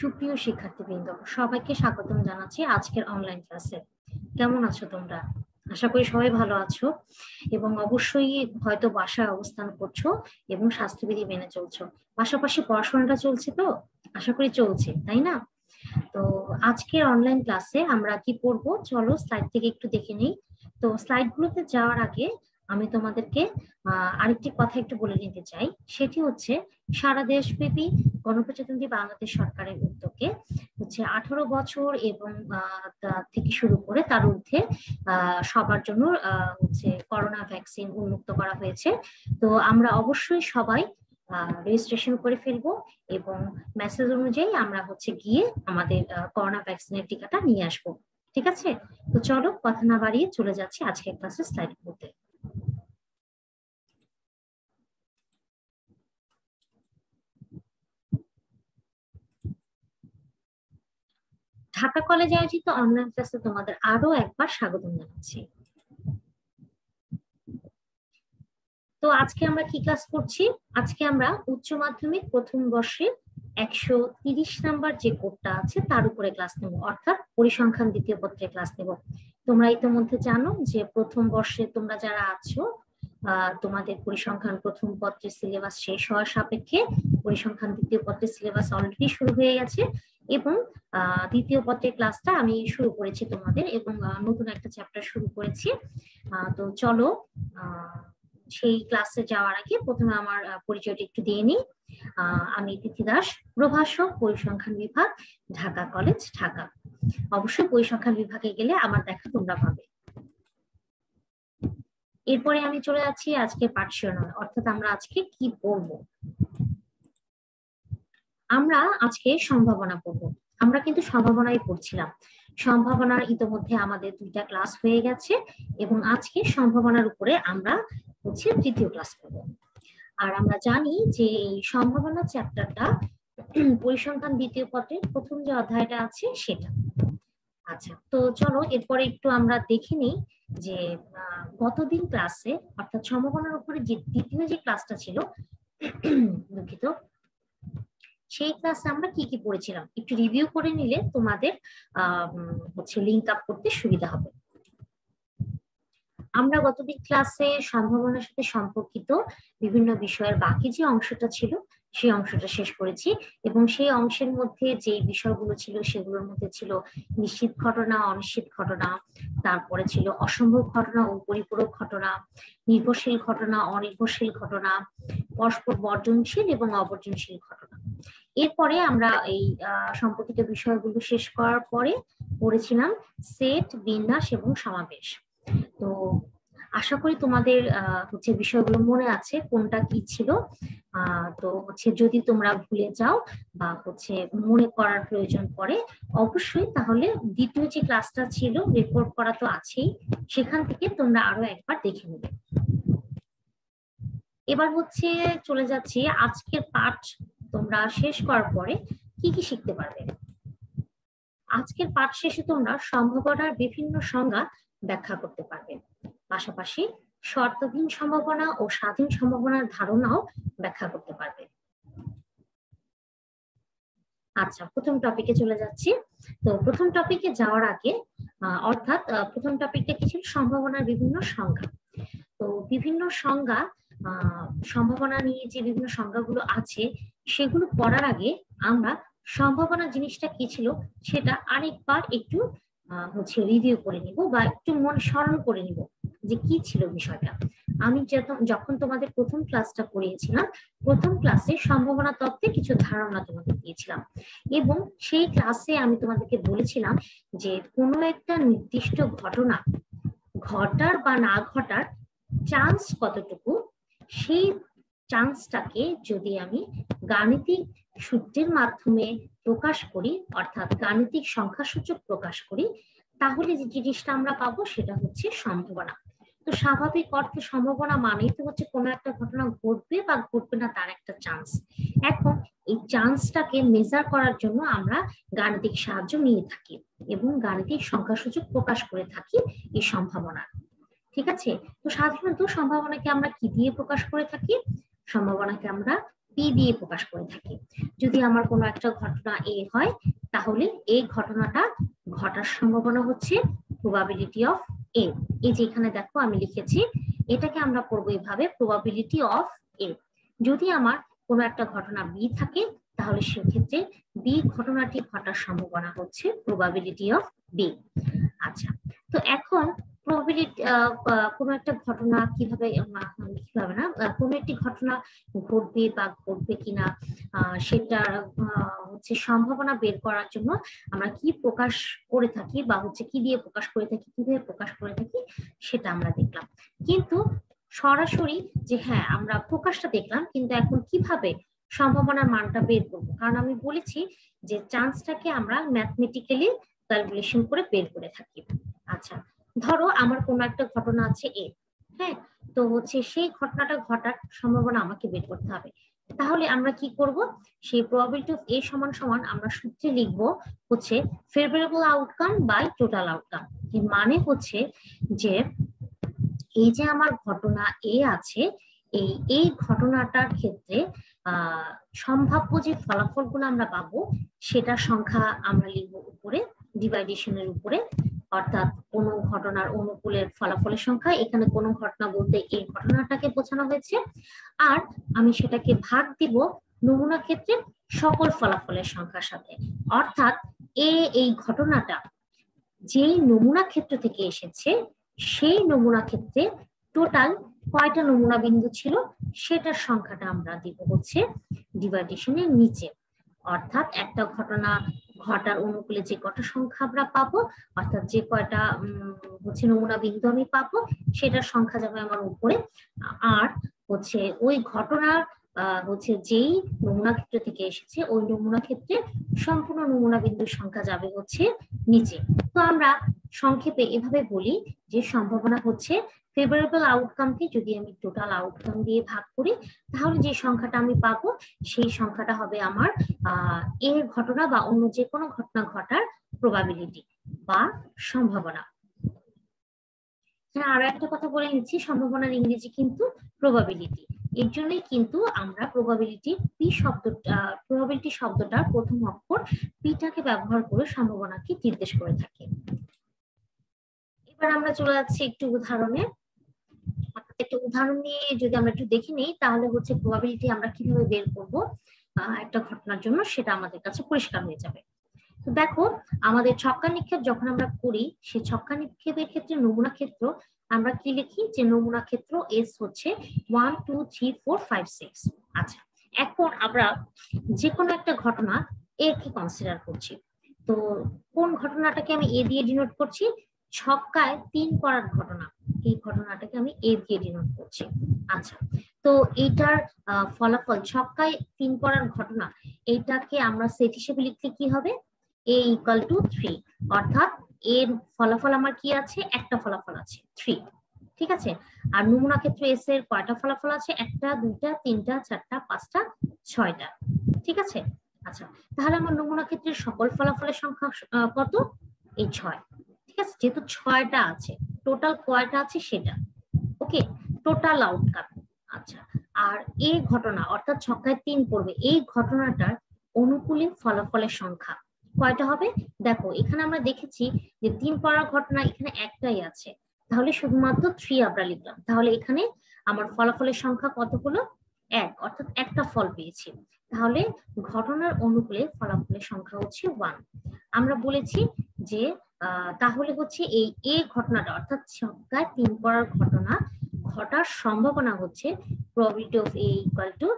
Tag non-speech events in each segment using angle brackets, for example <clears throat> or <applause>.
সুপ্রিয় শিক্ষার্থীবৃন্দ, সবাইকে স্বাগতম জানাচ্ছি আজকের অনলাইন ক্লাসে কেমন আছো তোমরা? আশা করি সবাই ভালো আছো এবং অবশ্যই হয়তো বাসায় অবস্থান করছ এবং স্বাস্থ্যবিধি মেনে চলছো। পাশাপাশি পড়াশোনাটা চলছে তো? আশা করি চলছে, তাই না? তো আজকের অনলাইন ক্লাসে আমরা কি পড়ব? চলো স্লাইড থেকে একটু দেখে নিই। তো স্লাইড গুলোতে যাওয়ার আগে আমি তোমাদেরকে আরেকটি কথা একটু বলে নিতে চাই। সেটি হচ্ছে, সারা দেশব্যাপী গণপ্রজাতন্ত্রী বাংলাদেশ সরকারের উদ্যোগে হচ্ছে আঠারো বছর এবং থেকে শুরু করে তার ঊর্ধ্বে সবার জন্য হচ্ছে করোনা ভ্যাকসিন উন্মুক্ত করা হয়েছে। তো আমরা অবশ্যই সবাই রেজিস্ট্রেশন করে ফেলব এবং মেসেজ অনুযায়ী আমরা হচ্ছে গিয়ে আমাদের করোনা ভ্যাকসিনের টিকাটা নিয়ে আসব। ঠিক আছে? তো চলো কথা না বাড়িয়ে চলে যাচ্ছি আজকের ক্লাসের স্লাইড করতে ঢাকা কলেজে আয়োজিত অনলাইন ক্লাসে তোমাদের আরও একবার স্বাগত জানাচ্ছি। তো আজকে আমরা কি ক্লাস করছি? আজকে আমরা উচ্চ মাধ্যমিক প্রথম বর্ষে একশো তিরিশ নাম্বার যে কোডটা আছে, তার উপরে ক্লাস নেব। অর্থাৎ পরিসংখ্যান দ্বিতীয় পত্রে ক্লাস নেব। তোমরা ইতিমধ্যে জানো যে প্রথম বর্ষে তোমরা যারা আছো তোমাদের পরিসংখ্যান প্রথম পত্রের সিলেবাস শেষ হওয়ার সাপেক্ষে পরিসংখ্যান দ্বিতীয় পত্রের সিলেবাস অলরেডি শুরু হয়ে গেছে। এবং দ্বিতীয় পত্রের ক্লাসটা আমি শুরু করেছি তোমাদের এবং নতুন একটা চ্যাপ্টার শুরু করেছি। তো চলো সেই ক্লাসে যাওয়ার আগে প্রথমে আমার পরিচয়টা একটু দিয়ে নিই। আমি তিথি দাস, প্রভাষক, পরিসংখ্যান বিভাগ, ঢাকা কলেজ ঢাকা। অবশ্যই পরিসংখ্যান বিভাগে গেলে আমার দেখা তোমরা পাবে। এরপরে আমি চলে যাচ্ছি আজকে পাঠ শিরোনামে অর্থাৎ আমরা আজকে কি পড়ব? আমরা আজকে সম্ভাবনা পড়ব আমরা কিন্তু সম্ভাবনাই পড়ছিলাম সম্ভাবনার ইতোমধ্যে আমাদের দুইটা ক্লাস হয়ে গেছে এবং আজকে সম্ভাবনার উপরে আমরা হচ্ছে তৃতীয় ক্লাস করব। আর আমরা জানি যে এই সম্ভাবনা চ্যাপ্টারটা পরিসংখ্যান দ্বিতীয় পত্রের প্রথম যে অধ্যায়টা আছে সেটা। আচ্ছা তো চলো এরপরে একটু আমরা দেখে নিই যে গতদিন ক্লাসে অর্থাৎ সম্ভাবনার উপরে যে দ্বিতীয় যে ক্লাসটা ছিল, দুঃখিত সেই ক্লাসে আমরা কি কি পড়েছিলাম? একটু রিভিউ করে নিলে তোমাদের হচ্ছে লিঙ্ক আপ করতে সুবিধা হবে। আমরা গতদিন ক্লাসে সম্ভাবনার সাথে সম্পর্কিত বিভিন্ন বিষয়ের বাকি যে অংশটা ছিল, সেই অংশটা শেষ করেছি এবং সেই অংশের মধ্যে যে বিষয়গুলো ছিল, সেগুলোর মধ্যে ছিল নিশ্চিত ঘটনা, অনিশ্চিত ঘটনা, তারপরে ছিল অসম্ভব ঘটনা ও পরিপূরক ঘটনা, নির্ভরশীল ঘটনা, অনির্ভরশীল ঘটনা, পরস্পর বর্জনশীল এবং অবর্জনশীল ঘটনা। এরপরে আমরা এই সম্পর্কিত বিষয়গুলো শেষ করার পরে পড়েছিলাম সেট, বিন্যাস এবং সমাবেশ। তো আশা করি তোমাদের হচ্ছে বিষয়গুলো মনে আছে, কোনটা কি ছিল। তো হচ্ছে যদি তোমরা ভুলে যাও বা হচ্ছে মনে করার প্রয়োজন পড়ে, অবশ্যই তাহলে দ্বিতীয় যে ক্লাসটা ছিল, রেকর্ড করা তো আছেই, সেখান থেকে তোমরা আরও একবার দেখে নেবে। এবার হচ্ছে চলে যাচ্ছি আজকের পাঠ তোমরা শেষ করার পরে কি কি শিখতে পারবে? আজকের পাঠ শেষে তোমরা সম্ভাবনার বিভিন্ন সংজ্ঞা ব্যাখ্যা করতে পারবে। পাশাপাশি শর্তহীন সম্ভাবনা ও স্বাধীন সম্ভাবনার ধারণাও ব্যাখ্যা করতে পারবে। আচ্ছা প্রথম টপিকে চলে যাচ্ছি। তো প্রথম টপিকে যাওয়ার আগে অর্থাৎ প্রথম টপিকটা কি ছিল? সম্ভাবনার বিভিন্ন সংজ্ঞা। তো বিভিন্ন সংজ্ঞা সম্ভাবনা নিয়ে যে বিভিন্ন সংজ্ঞাগুলো আছে সেগুলো পড়ার আগে আমরা সম্ভাবনা জিনিসটা কি ছিল সেটা আরেকবার একটু হচ্ছে রিভিউ করে নিব বা একটু মন স্মরণ করে নিব যে কি ছিল বিষয়টা। আমি যখন তোমাদের প্রথম ক্লাসটা করিয়েছিলাম প্রথম ক্লাসে সম্ভাবনা তত্ত্বে কিছু ধারণা তোমাদের দিয়েছিলাম। এবং সেই ক্লাসে আমি তোমাদেরকে বলেছিলাম যে কোনো একটা নির্দিষ্ট ঘটনা, ঘটার বা না ঘটার চান্স কতটুকু, সেই চান্সটাকে যদি আমি গাণিতিক সূত্রের মাধ্যমে প্রকাশ করি, অর্থাৎ গাণিতিক সংখ্যাসূচক প্রকাশ করি, তাহলে যে জিনিসটা আমরা পাবো সেটা হচ্ছে সম্ভাবনা। তো স্বাভাবিক অর্থে সম্ভাবনা মানেই তো হচ্ছে কোনো একটা ঘটনা ঘটবে বা ঘটবে না তার একটা চান্স এখন এই চান্সটাকে মেজার করার জন্য আমরা গাণিতিক সাহায্য নিয়ে থাকি এবং গাণিতিক সংখ্যাসূচক প্রকাশ করে থাকি এই সম্ভাবনা ঠিক আছে? তো সাধারণত সম্ভাবনাকে আমরা কি দিয়ে প্রকাশ করে থাকি? সম্ভাবনাকে আমরা পি দিয়ে প্রকাশ করে থাকি। যদি আমার কোনো একটা ঘটনা এ হয়, তাহলে এই ঘটনাটা ঘটার সম্ভাবনা হচ্ছে প্রবাবিলিটি অফ এ এই যে এখানে দেখো আমি লিখেছি, এটাকে আমরা পড়ব এইভাবে প্রবাবিলিটি অফ এ যদি আমার কোনো একটা ঘটনা বি থাকে, তাহলে সেক্ষেত্রে বি ঘটনাটি ঘটার সম্ভাবনা হচ্ছে প্রবাবিলিটি অফ বি আচ্ছা তো এখন প্রবাবিলিটি কোনো একটা ঘটনা কীভাবে কীভাবে না কোনো একটি ঘটনা ঘটবে বা ঘটবে কিনা সেটার হচ্ছে সম্ভাবনা বের করার জন্য আমরা কি প্রকাশ করে থাকি বা হচ্ছে কি দিয়ে প্রকাশ করে থাকি, কীভাবে প্রকাশ করে থাকি, সেটা আমরা দেখলাম। কিন্তু সরাসরি যে হ্যাঁ আমরা প্রকাশটা দেখলাম, কিন্তু এখন কীভাবে সম্ভাবনার মানটা বের করব? কারণ আমি বলেছি যে চান্সটাকে আমরা ম্যাথমেটিক্যালি ক্যালকুলেশন করে বের করে থাকি। আচ্ছা ধরো আমার কোনো একটা ঘটনা আছে এ হ্যাঁ? তো হচ্ছে সেই ঘটনাটা ঘটার সম্ভাবনা আমাকে বের করতে হবে। তাহলে আমরা কি করব? সেই প্রবাবিলিটি অফ এ সমান সমান আমরা সূত্রে লিখব হচ্ছে favourable outcome by total outcome এর মানে হচ্ছে যে এই যে আমার ঘটনা এ আছে, এই এই ঘটনাটার ক্ষেত্রে সম্ভাব্য যে ফলাফলগুলো আমরা পাবো, সেটার সংখ্যা আমরা লিখব উপরে ডিভাইডেশনের উপরে। অর্থাৎ কোন ঘটনার অনুকূলের ফলাফলের সংখ্যা, এখানে কোন ঘটনা বলতে এই ঘটনাটাকে বোঝানো হয়েছে। আর আমি সেটাকে ভাগ দিব নমুনা ক্ষেত্রে সকল ফলাফলের সংখ্যার সাথে। অর্থাৎ এ, এই ঘটনাটা যেই নমুনা ক্ষেত্র থেকে এসেছে, সেই নমুনা ক্ষেত্রে টোটাল কয়টা নমুনা বিন্দু ছিল, সেটার সংখ্যাটা আমরা দিব হচ্ছে ডিভাইডেশনের নিচে। অর্থাৎ একটা ঘটনা ঘটার অনুকূলে যে কটা সংখ্যা আমরা পাবো, অর্থাৎ যে কয়টা হচ্ছে নমুনা বিন্দু আমি পাবো, সেটার সংখ্যা যাবে আমার উপরে। আর হচ্ছে ওই ঘটনার হচ্ছে যেই নমুনা ক্ষেত্র থেকে এসেছে, ওই নমুনা ক্ষেত্রে সম্পূর্ণ নমুনা বিন্দুর সংখ্যা যাবে হচ্ছে নিচে। তো আমরা সংক্ষেপে এভাবে বলি যে সম্ভাবনা হচ্ছে ফেভারেবল আউটকামকে যদি আমি টোটাল আউটকাম দিয়ে ভাগ করি, তাহলে যে সংখ্যাটা আমি পাবো, সেই সংখ্যাটা হবে আমার আহ এর ঘটনা বা অন্য যে কোনো ঘটনা ঘটার প্রবাবিলিটি বা সম্ভাবনা। হ্যাঁ আরও একটা কথা বলে নিচ্ছি, সম্ভাবনার ইংরেজি কিন্তু প্রবাবিলিটি এর জন্যই কিন্তু আমরা প্রবাবিলিটি পি শব্দটা প্রবাবিলিটি শব্দটার প্রথম অক্ষর পিটাকে ব্যবহার করে সম্ভাবনাকে নির্দেশ করে থাকি। এবার আমরা চলে যাচ্ছি একটু উদাহরণে। একটা উদাহরণ নিয়ে যদি আমরা একটু দেখে নিই, তাহলে হচ্ছে প্রবাবিলিটি আমরা কীভাবে বের করব একটা ঘটনার জন্য সেটা আমাদের কাছে পরিষ্কার হয়ে যাবে। তো দেখো, আমাদের ছক্কা নিক্ষেপ যখন আমরা করি, সে ছক্কা নিক্ষেপের ক্ষেত্রে নমুনা ক্ষেত্র, আমরা কি লিখি? যে নমুনা ক্ষেত্র এস হচ্ছে one two three four five six আচ্ছা এখন আমরা যে কোনো একটা ঘটনা এ কে কনসিডার করছি। তো কোন ঘটনাটাকে আমি এ দিয়ে ডিনোট করছি? ছক্কায় তিন করার ঘটনা, এই ঘটনাটাকে আমি এ দিয়ে ডিনোট করছি। আচ্ছা তো এইটার ফলাফল, ছক্কায় তিন করার ঘটনা, এইটাকে আমরা সেট হিসেবে লিখলে কি হবে? এ ইকুয়াল টু থ্রি অর্থাৎ এর ফলাফল আমার কি আছে? একটা ফলাফল আছে থ্রি ঠিক আছে? আর নমুনা ক্ষেত্রে এস এর কয়টা ফলাফল আছে? একটা, দুইটা, তিনটা, চারটা, পাঁচটা, ছয়টা, ঠিক আছে? আচ্ছা তাহলে আমার নমুনা ক্ষেত্রে সকল ফলাফলের সংখ্যা কত? এই ছয়, ঠিক আছে? যেহেতু ছয়টা আছে টোটাল কয়টা আছে? সেটা ওকে টোটাল আউটকাম আচ্ছা আর এই ঘটনা, অর্থাৎ ছক্কায় তিন পড়বে, এই ঘটনাটার অনুকূলে ফলাফলের সংখ্যা কয়টা হবে? দেখো, এখানে আমরা দেখেছি যে তিন পড়ার ঘটনা এখানে একটাই আছে। তাহলে শুধুমাত্র থ্রি আমরা লিখলাম। তাহলে এখানে আমার ফলাফলের সংখ্যা কত হলো? এক। অর্থাৎ একটা ফল পেয়েছি। তাহলে ঘটনার অনুকূলে ফলাফলের সংখ্যা হচ্ছে ওয়ান আমরা বলেছি যে তাহলে হচ্ছে এই এ ঘটনাটা, অর্থাৎ সংখ্যায় তিন পড়ার ঘটনা ঘটার সম্ভাবনা হচ্ছে probability of A equal to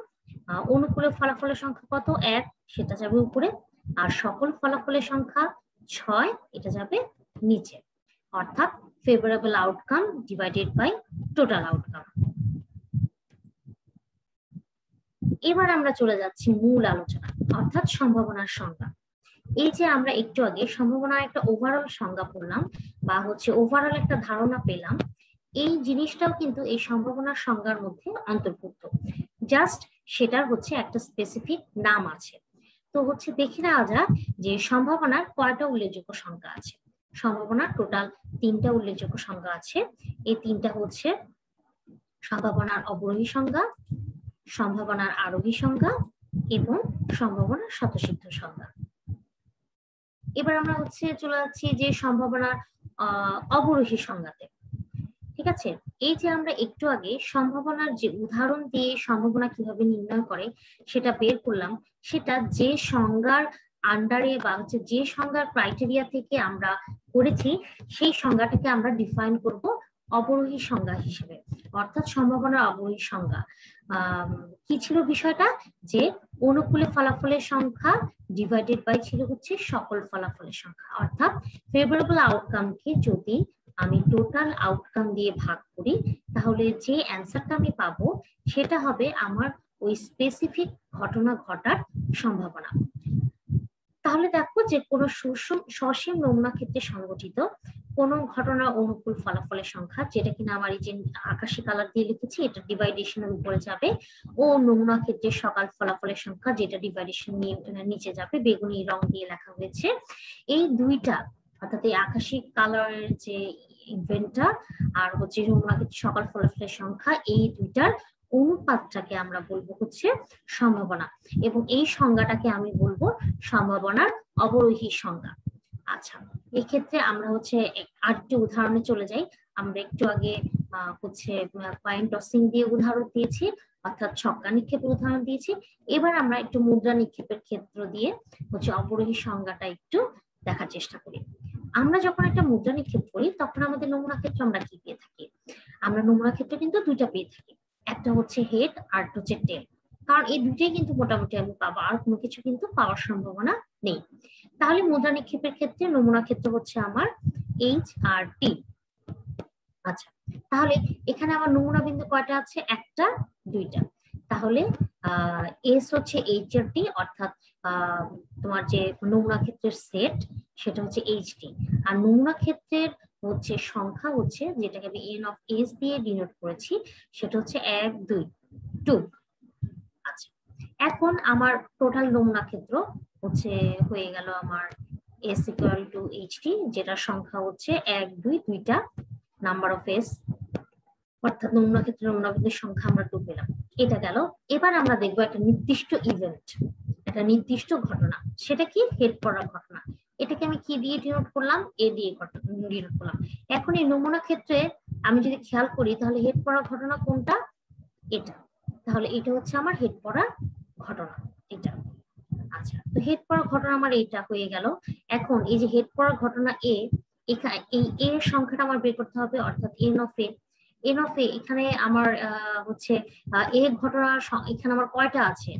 অনুকূলে ফলাফলের সংখ্যা কত? এক। সেটা যাবে উপরে। আর সকল ফলাফলের সংখ্যা ছয়, এটা যাবে নিচে। অর্থাৎ favourable outcome divided by total outcome এবার আমরা চলে যাচ্ছি মূল আলোচনা, অর্থাৎ সম্ভাবনার সংজ্ঞা। এই যে আমরা একটু আগে সম্ভাবনার একটা ওভারঅল সংজ্ঞা পড়লাম বা হচ্ছে ওভারঅল একটা ধারণা পেলাম, এই জিনিসটাও কিন্তু এই সম্ভাবনার সংজ্ঞার মধ্যে অন্তর্ভুক্ত। জাস্ট সেটার হচ্ছে একটা স্পেসিফিক নাম আছে। তো হচ্ছে দেখে নেওয়া যাক যে সম্ভাবনার কয়টা উল্লেখযোগ্য সংখ্যা আছে। সম্ভাবনার টোটাল তিনটা উল্লেখযোগ্য সংখ্যা আছে। এই তিনটা হচ্ছে সম্ভাবনার অবরোহী সংজ্ঞা সম্ভাবনার আরোহী সংজ্ঞা এবং সম্ভাবনার শতসিদ্ধ সংজ্ঞা এবার আমরা হচ্ছে চলে যাচ্ছি যে সম্ভাবনার অবরোহী সংজ্ঞাতে ঠিক আছে? এই যে আমরা একটু আগে সম্ভাবনার যে উদাহরণ দিয়ে সম্ভাবনা কীভাবে নির্ণয় করে সেটা বের করলাম সেটা যে সংজ্ঞার আন্ডারে বা হচ্ছে যে সংজ্ঞার ক্রাইটেরিয়া থেকে আমরা করেছি, সেই সংজ্ঞাটাকে আমরা ডিফাইন করব অবরোহী সংজ্ঞা হিসেবে, অর্থাৎ সম্ভাবনার অবরোহী সংজ্ঞা। কি ছিল বিষয়টা? যে অনুকূলে ফলাফলের সংখ্যা ডিভাইডেড বাই ছিল হচ্ছে সকল ফলাফলের সংখ্যা, অর্থাৎ ফেভারেবল আউটকামকে যদি আমি টোটাল আউটকাম দিয়ে ভাগ করি, তাহলে যে অ্যান্সারটা আমি পাবো, সেটা হবে আমার ওই স্পেসিফিক ঘটনা ঘটার সম্ভাবনা। তাহলে দেখো যে কোনো সসীম নমুনা ক্ষেত্রে সংগঠিত কোন ঘটনা অনুকূল ফলাফলের সংখ্যা, যেটা কিনা আমার এই যে আকাশি কালার দিয়ে লিখেছি, এটা ডিভাইডেশনের উপরে যাবে। ও নমুনা ক্ষেত্রে সকাল ফলাফলের সংখ্যা, যেটা ডিভাইডেশন নিচে যাবে, বেগুনি রং দিয়ে লেখা হয়েছে। এই দুইটা, অর্থাৎ এই আকাশি কালারের যে ইভেন্টটা আর হচ্ছে নমুনা ক্ষেত্রে সকাল ফলাফলের সংখ্যা, এই দুইটার অনুপাতটাকে আমরা বলব হচ্ছে সম্ভাবনা এবং এই সংজ্ঞাটাকে আমি বলব সম্ভাবনার অবরোহী সংজ্ঞা। আচ্ছা এক্ষেত্রে আমরা হচ্ছে আরেকটি উদাহরণে চলে যাই। আমরা একটু আগে হচ্ছে কয়েন টসিং দিয়ে উদাহরণ দিয়েছি, অর্থাৎ ছক্কা নিক্ষেপের উদাহরণ দিয়েছি। এবার আমরা একটু মুদ্রা নিক্ষেপের ক্ষেত্র দিয়ে হচ্ছে অবরোহী সংজ্ঞাটা একটু দেখার চেষ্টা করি। আমরা যখন একটা মুদ্রা নিক্ষেপ করি, তখন আমাদের নমুনা ক্ষেত্র আমরা কি পেয়ে থাকি? আমরা নমুনা ক্ষেত্রে কিন্তু দুইটা পেয়ে থাকি। একটা হচ্ছে হেড আর হচ্ছে টেল কারণ এই দুটোই কিন্তু মোটামুটি আমি পাবো, আর কোনো কিছু কিন্তু পাওয়ার সম্ভাবনা নেই। তাহলে মুদ্রা নিক্ষেপের ক্ষেত্রে নমুনা ক্ষেত্র হচ্ছে আমার এইচ আর টি আচ্ছা তাহলে এখানে আমার নমুনা বিন্দু কয়টা আছে? একটা, দুইটা। তাহলে এস হচ্ছে এইচ আর টি অর্থাৎ তোমার যে নমুনা ক্ষেত্রের সেট সেটা হচ্ছে এইচ টি আর নমুনা ক্ষেত্রের হচ্ছে সংখ্যা হচ্ছে যেটাকে আমি এন অফ এস দিয়ে ডিনোট করেছি, সেটা হচ্ছে এক, দুই টু আচ্ছা এখন আমার টোটাল নমুনা ক্ষেত্র হচ্ছে হয়ে গেল আমার S equal to H T যেটার সংখ্যা হচ্ছে এক, দুই, দুইটা নাম্বার অফ এস অর্থাৎ নমুনা ক্ষেত্রে নমুনা বিন্দুর সংখ্যা আমরা টু পেলাম। এটা গেল। এবার আমরা দেখব একটা নির্দিষ্ট ইভেন্ট একটা নির্দিষ্ট ঘটনা। সেটা কি? হেড করার ঘটনা। এটাকে আমি কি দিয়ে ডিনোট করলাম? এ দিয়ে ডিনোট করলাম। এখন এই নমুনা ক্ষেত্রে আমি যদি খেয়াল করি, তাহলে হেড পড়া ঘটনা কোনটা? এটা। তাহলে এটা হচ্ছে আমার হেড পড়া ঘটনা, এটা। আচ্ছা তো হেড পড়া ঘটনা আমার এইটা হয়ে গেল। এখন এই যে হেড পড়া ঘটনা এ এই এ সংখ্যাটা আমার বের করতে হবে, অর্থাৎ N of A N of A এখানে আমার হচ্ছে এ ঘটনা এখানে আমার কয়টা আছে?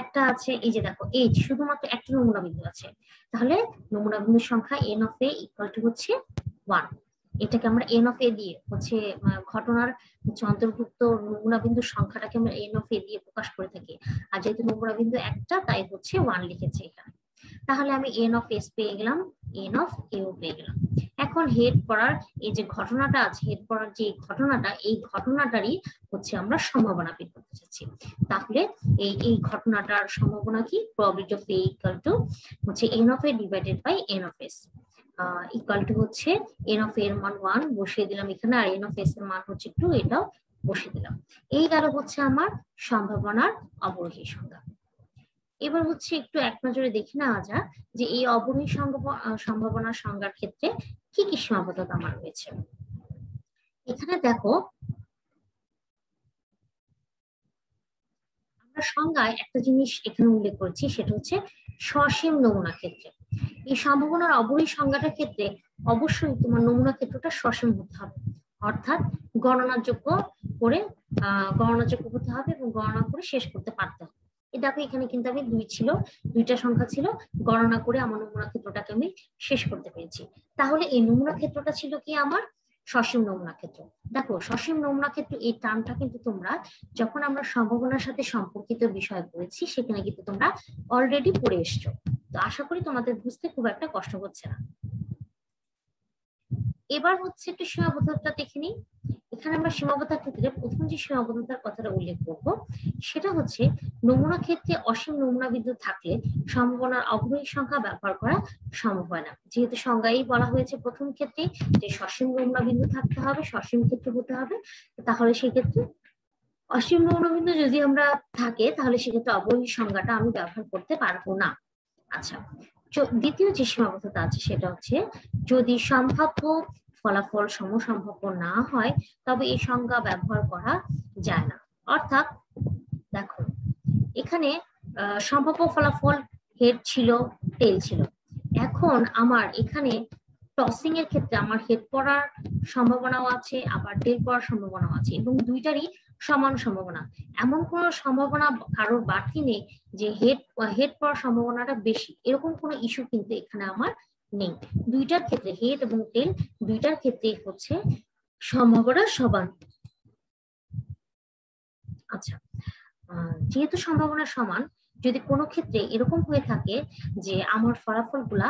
একটা আছে, এই যে দেখো এইচ শুধুমাত্র একটা নমুনা বিন্দু আছে। তাহলে নমুনা বিন্দুর সংখ্যা N of A equal to হচ্ছে ওয়ান এটাকে আমরা এন অফ এ দিয়ে হচ্ছে ঘটনার হচ্ছে অন্তর্ভুক্ত নমুনা বিন্দুর সংখ্যাটাকে আমরা এন অফ এ দিয়ে প্রকাশ করে থাকি। আর যেহেতু নমুনা বিন্দু একটা, তাই হচ্ছে ওয়ান লিখেছে এখানে। তাহলে আমি এন অফ এস পেয়ে গেলাম এন অফ এও পেয়ে গেলাম। এখন হেড পড়ার এই যে ঘটনাটা আছে হেড পড়ার যে ঘটনাটা, এই ঘটনাটারই হচ্ছে আমরা সম্ভাবনা বের করতে চাচ্ছি। তাহলে এই এই ঘটনাটার সম্ভাবনা কি? Probability of A equal to হচ্ছে N of A divided by N of S equal to হচ্ছে এন অফ এর মান ওয়ান বসিয়ে দিলাম এখানে, আর এন অফ এস এর মান হচ্ছে টু এটাও বসিয়ে দিলাম। এই গেল হচ্ছে আমার সম্ভাবনার অবরোহী সংজ্ঞা। এবার হচ্ছে একটু এক নজরে দেখে নেওয়া যাক যে এই অবরোহী সম্ভাবনা সংজ্ঞার ক্ষেত্রে কি কি সীমাবদ্ধতা আমার রয়েছে। এখানে দেখো, আমরা সংজ্ঞায় একটা জিনিস এখানে উল্লেখ করছি, সেটা হচ্ছে সসীম নমুনা ক্ষেত্রে। এই সম্ভাবনার অবরোহী সংজ্ঞাটার ক্ষেত্রে অবশ্যই তোমার নমুনা ক্ষেত্রটা সসীম হতে হবে। অর্থাৎ গণনাযোগ্য করে গণনাযোগ্য হতে হবে এবং গণনা করে শেষ করতে পারতে হবে। দেখো এখানে কিন্তু আমি দুই ছিল, দুইটা সংখ্যা ছিল, গণনা করে আমার নমুনা ক্ষেত্রটাকে আমি শেষ করতে পেরেছি। তাহলে এই নমুনা ক্ষেত্রটা ছিল কি আমার? সসীম নমুনা ক্ষেত্র। দেখো, সসীম নমুনা ক্ষেত্র, এই টার্মটা কিন্তু তোমরা যখন আমরা সম্ভাবনার সাথে সম্পর্কিত বিষয় পড়েছি, সেখানে কিন্তু তোমরা অলরেডি পড়ে এসছো। তো আশা করি তোমাদের বুঝতে খুব একটা কষ্ট হচ্ছে না। এবার হচ্ছে একটু সীমাবদ্ধতা দেখে নিই। এখানে আমরা সীমাবদ্ধতার ক্ষেত্রে প্রথম যে সীমাবদ্ধতার কথাটা উল্লেখ করব, সেটা হচ্ছে নমুনা ক্ষেত্রে অসীম নমুনা বিদ্যুৎ থাকলে সম্ভাবনার অগ্রহী সংখ্যা ব্যবহার করা সম্ভব হয় না। যেহেতু সংজ্ঞায় বলা হয়েছে প্রথম ক্ষেত্রে যে সসীম নমুনা বিন্দু থাকতে হবে, সসীম ক্ষেত্র হতে হবে, তাহলে সেই ক্ষেত্রে অসীম নৌনবিন্দু যদি আমরা থাকে, তাহলে সেক্ষেত্রে অবহিত সংজ্ঞাটা আমি ব্যবহার করতে পারব না। আচ্ছা দ্বিতীয় যে সীমাবদ্ধতা আছে সেটা হচ্ছে যদি সম্ভাব্য ফলাফল সমসম্ভাব্য না হয়, তবে এই সংজ্ঞা ব্যবহার করা যায় না। অর্থাৎ দেখো, এখানে সম্ভাব্য ফলাফল হেড ছিল টেল ছিল। এখন আমার এখানে টসিং এর ক্ষেত্রে আমার হেড পড়ার সম্ভাবনাও আছে, আবার টেল পড়ার সম্ভাবনাও আছে, এবং দুইটারই সমান সম্ভাবনা। এমন কোন সম্ভাবনা কারোর বাড়তি নেই যে হেড হেড পড়ার সম্ভাবনাটা বেশি। এরকম কোনো ইস্যু কিন্তু এখানে আমার নেই। দুইটার ক্ষেত্রে হেড এবং টেল, দুইটার ক্ষেত্রে হচ্ছে সম্ভাবনা সমান। আচ্ছা যেহেতু সম্ভাবনা সমান, যদি কোনো ক্ষেত্রে এরকম হয়ে থাকে যে আমার ফলাফলগুলা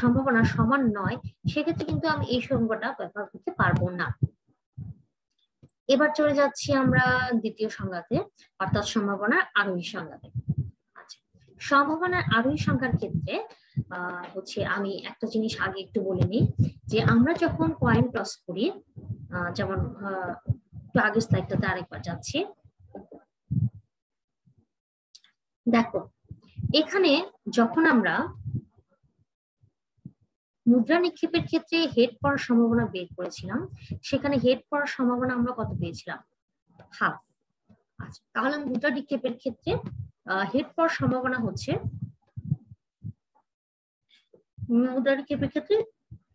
সম্ভাবনা সমান নয়, সেক্ষেত্রে কিন্তু আমি এই সংজ্ঞাটা ব্যবহার করতে পারব না। এবার চলে যাচ্ছি আমরা দ্বিতীয় সংজ্ঞাতে, অর্থাৎ সম্ভাবনার আরোহী সংজ্ঞাতে। সম্ভাবনার আরোহী সংখ্যার ক্ষেত্রে হচ্ছে আমি একটা জিনিস আগে একটু বলে নিই, যে আমরা যখন কয়েন টস করি যেমন একটু আগের স্লাইডটাতে আরেকবার যাচ্ছি। দেখো, এখানে যখন আমরা মুদ্রা নিক্ষেপের ক্ষেত্রে হেড পড়ার সম্ভাবনা বের করেছিলাম, সেখানে হেড পড়ার সম্ভাবনা আমরা কত পেয়েছিলাম? হাফ আচ্ছা তাহলে মুদ্রা নিক্ষেপের ক্ষেত্রে হেড পড়ার সম্ভাবনা হচ্ছে।